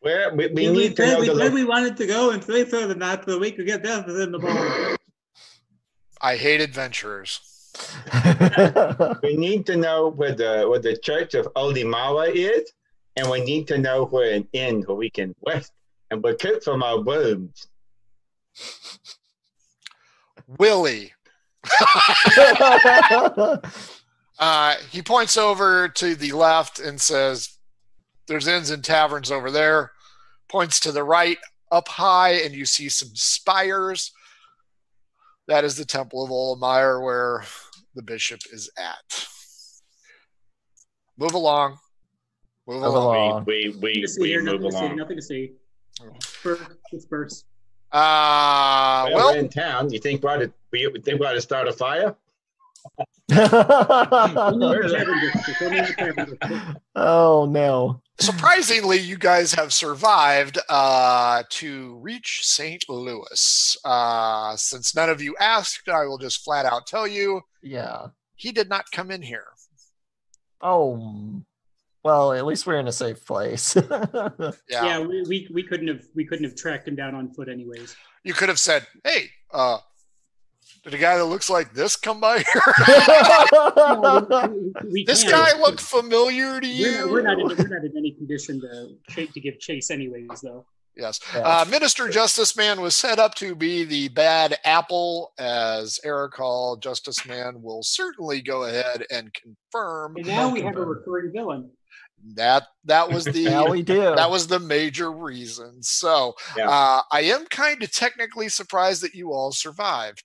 Where we, we We, need to said, know we the said lo- we wanted to go and play for the night so we could get there within the ball. I hate adventurers. we need to know where the where the Church of Odimara is, and we need to know where an inn where we can rest and recover from our wounds. Willie. Uh, he points over to the left and says, There's inns and taverns over there. Points to the right, up high, and you see some spires. That is the Temple of Olimire where the bishop is at. Move along. Move Move along. along. We we Nothing we, to see we here, move nothing to see, along. nothing to see. Disperse, disperse. Uh, well, we're well, in town. You think we ought to, we think we ought to start a fire? Only Where is the it? tavern district, only the tavern district. oh no. Surprisingly, you guys have survived uh, to reach St. Louis. Uh, since none of you asked, I will just flat out tell you Yeah. he did not come in here. Oh. Well, at least we're in a safe place. Yeah. Yeah, we, we, we couldn't have we couldn't have tracked him down on foot anyways. You could have said, hey, uh, did a guy that looks like this come by here? No, we- we this can't. guy look familiar to you? We're not, we're, not in, we're not in any condition to ch- to give chase anyways, though. Yes. Uh, Minister Justice Man was set up to be the bad apple, as Ericol, Justice Man, will certainly go ahead and confirm And now we have a recurring villain. that that was the now we do. that was the major reason. So Yeah. uh, I am kind of technically surprised that you all survived.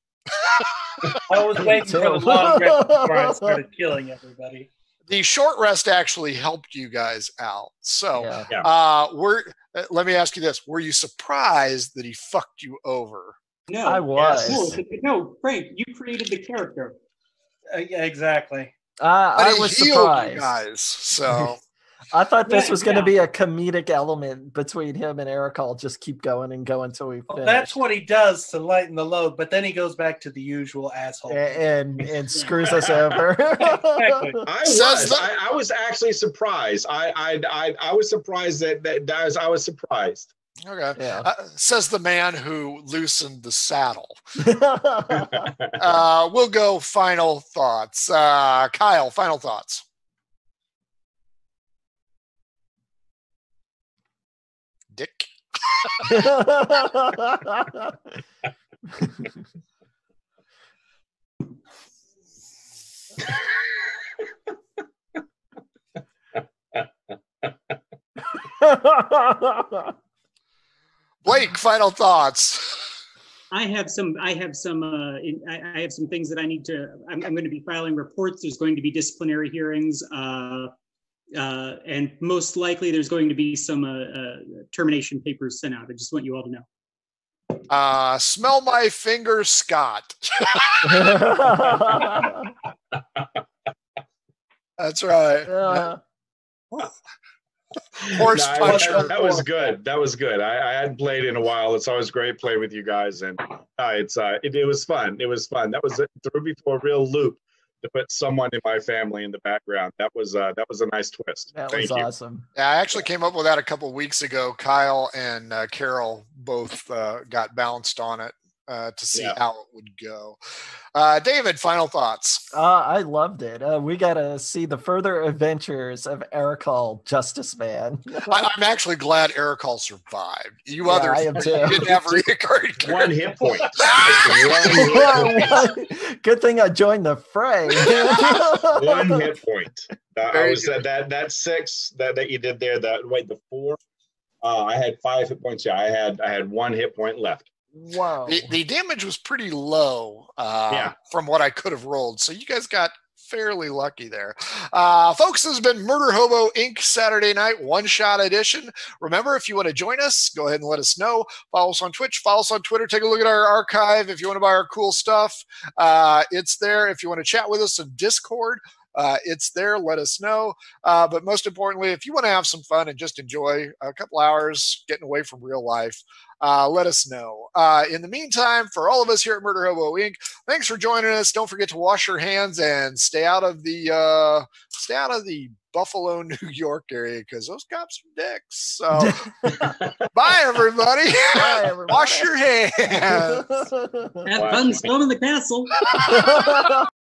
I was waiting for the long rest before I started killing everybody. The short rest actually helped you guys out. So Yeah. uh, were uh, let me ask you this: Were you surprised that he fucked you over? No, I was. no, it's- no, Frank, you created the character. Uh, yeah, exactly. I, But I he was surprised. you guys. So I thought this Yeah, was going to yeah. be a comedic element between him and Eric. I'll just keep going and go until we Well, that's what he does to lighten the load, but then he goes back to the usual asshole. A- and and screws us over. Exactly. I was. I, I was actually surprised. I I I, I was surprised that that, that was, I was surprised. Okay. Yeah. Uh, says the man who loosened the saddle. Uh, we'll go final thoughts. Uh, Kyle, final thoughts. Dick. Blake, final thoughts. I have some. I have some. Uh, I, I have some things that I need to. I'm, I'm going to be filing reports. There's going to be disciplinary hearings, uh, uh, and most likely there's going to be some uh, uh, termination papers sent out. I just want you all to know. Uh, smell my fingers, Scott. That's right. Uh, Horse No, I- puncher. that, that was good. That was good. I, I hadn't played in a while. It's always great playing with you guys, and uh, it's uh, it, it was fun. It was fun. That was it threw me for a real loop to put someone in my family in the background. That was uh, that was a nice twist. that Thank was you. awesome. Yeah, I actually came up with that a couple weeks ago. Kyle and uh, Carol both uh, got bounced on it uh, to see Yeah. how it would go. Uh, David, final thoughts. Uh, I loved it. Uh, we got to see the further adventures of Ericol Justice Man. I, I'm actually glad Ericol survived. You Yeah, others I am too. didn't have reoccurring One hit point. One- one, hit point. Good thing I joined the fray. one hit point. I was at that that six that, that you did there. That wait the four. Uh, I had five hit points. Yeah, I had I had one hit point left. Wow. The, the damage was pretty low uh, Yeah. from what I could have rolled. So you guys got fairly lucky there. Uh, folks, this has been Murder Hobo Inc. Saturday night one shot edition. Remember, if you want to join us, go ahead and let us know. Follow us on Twitch, follow us on Twitter, take a look at our archive. If you want to buy our cool stuff, uh, it's there. If you want to chat with us on Discord, uh, it's there. Let us know. Uh, but most importantly, if you want to have some fun and just enjoy a couple hours getting away from real life, uh, let us know. Uh, in the meantime, for all of us here at Murder Hobo Inc., thanks for joining us. Don't forget to wash your hands and stay out of the uh, stay out of the Buffalo, New York area because those cops are dicks. So, bye everybody. Bye, everybody. wash your hands. Have Wow. fun storming the castle.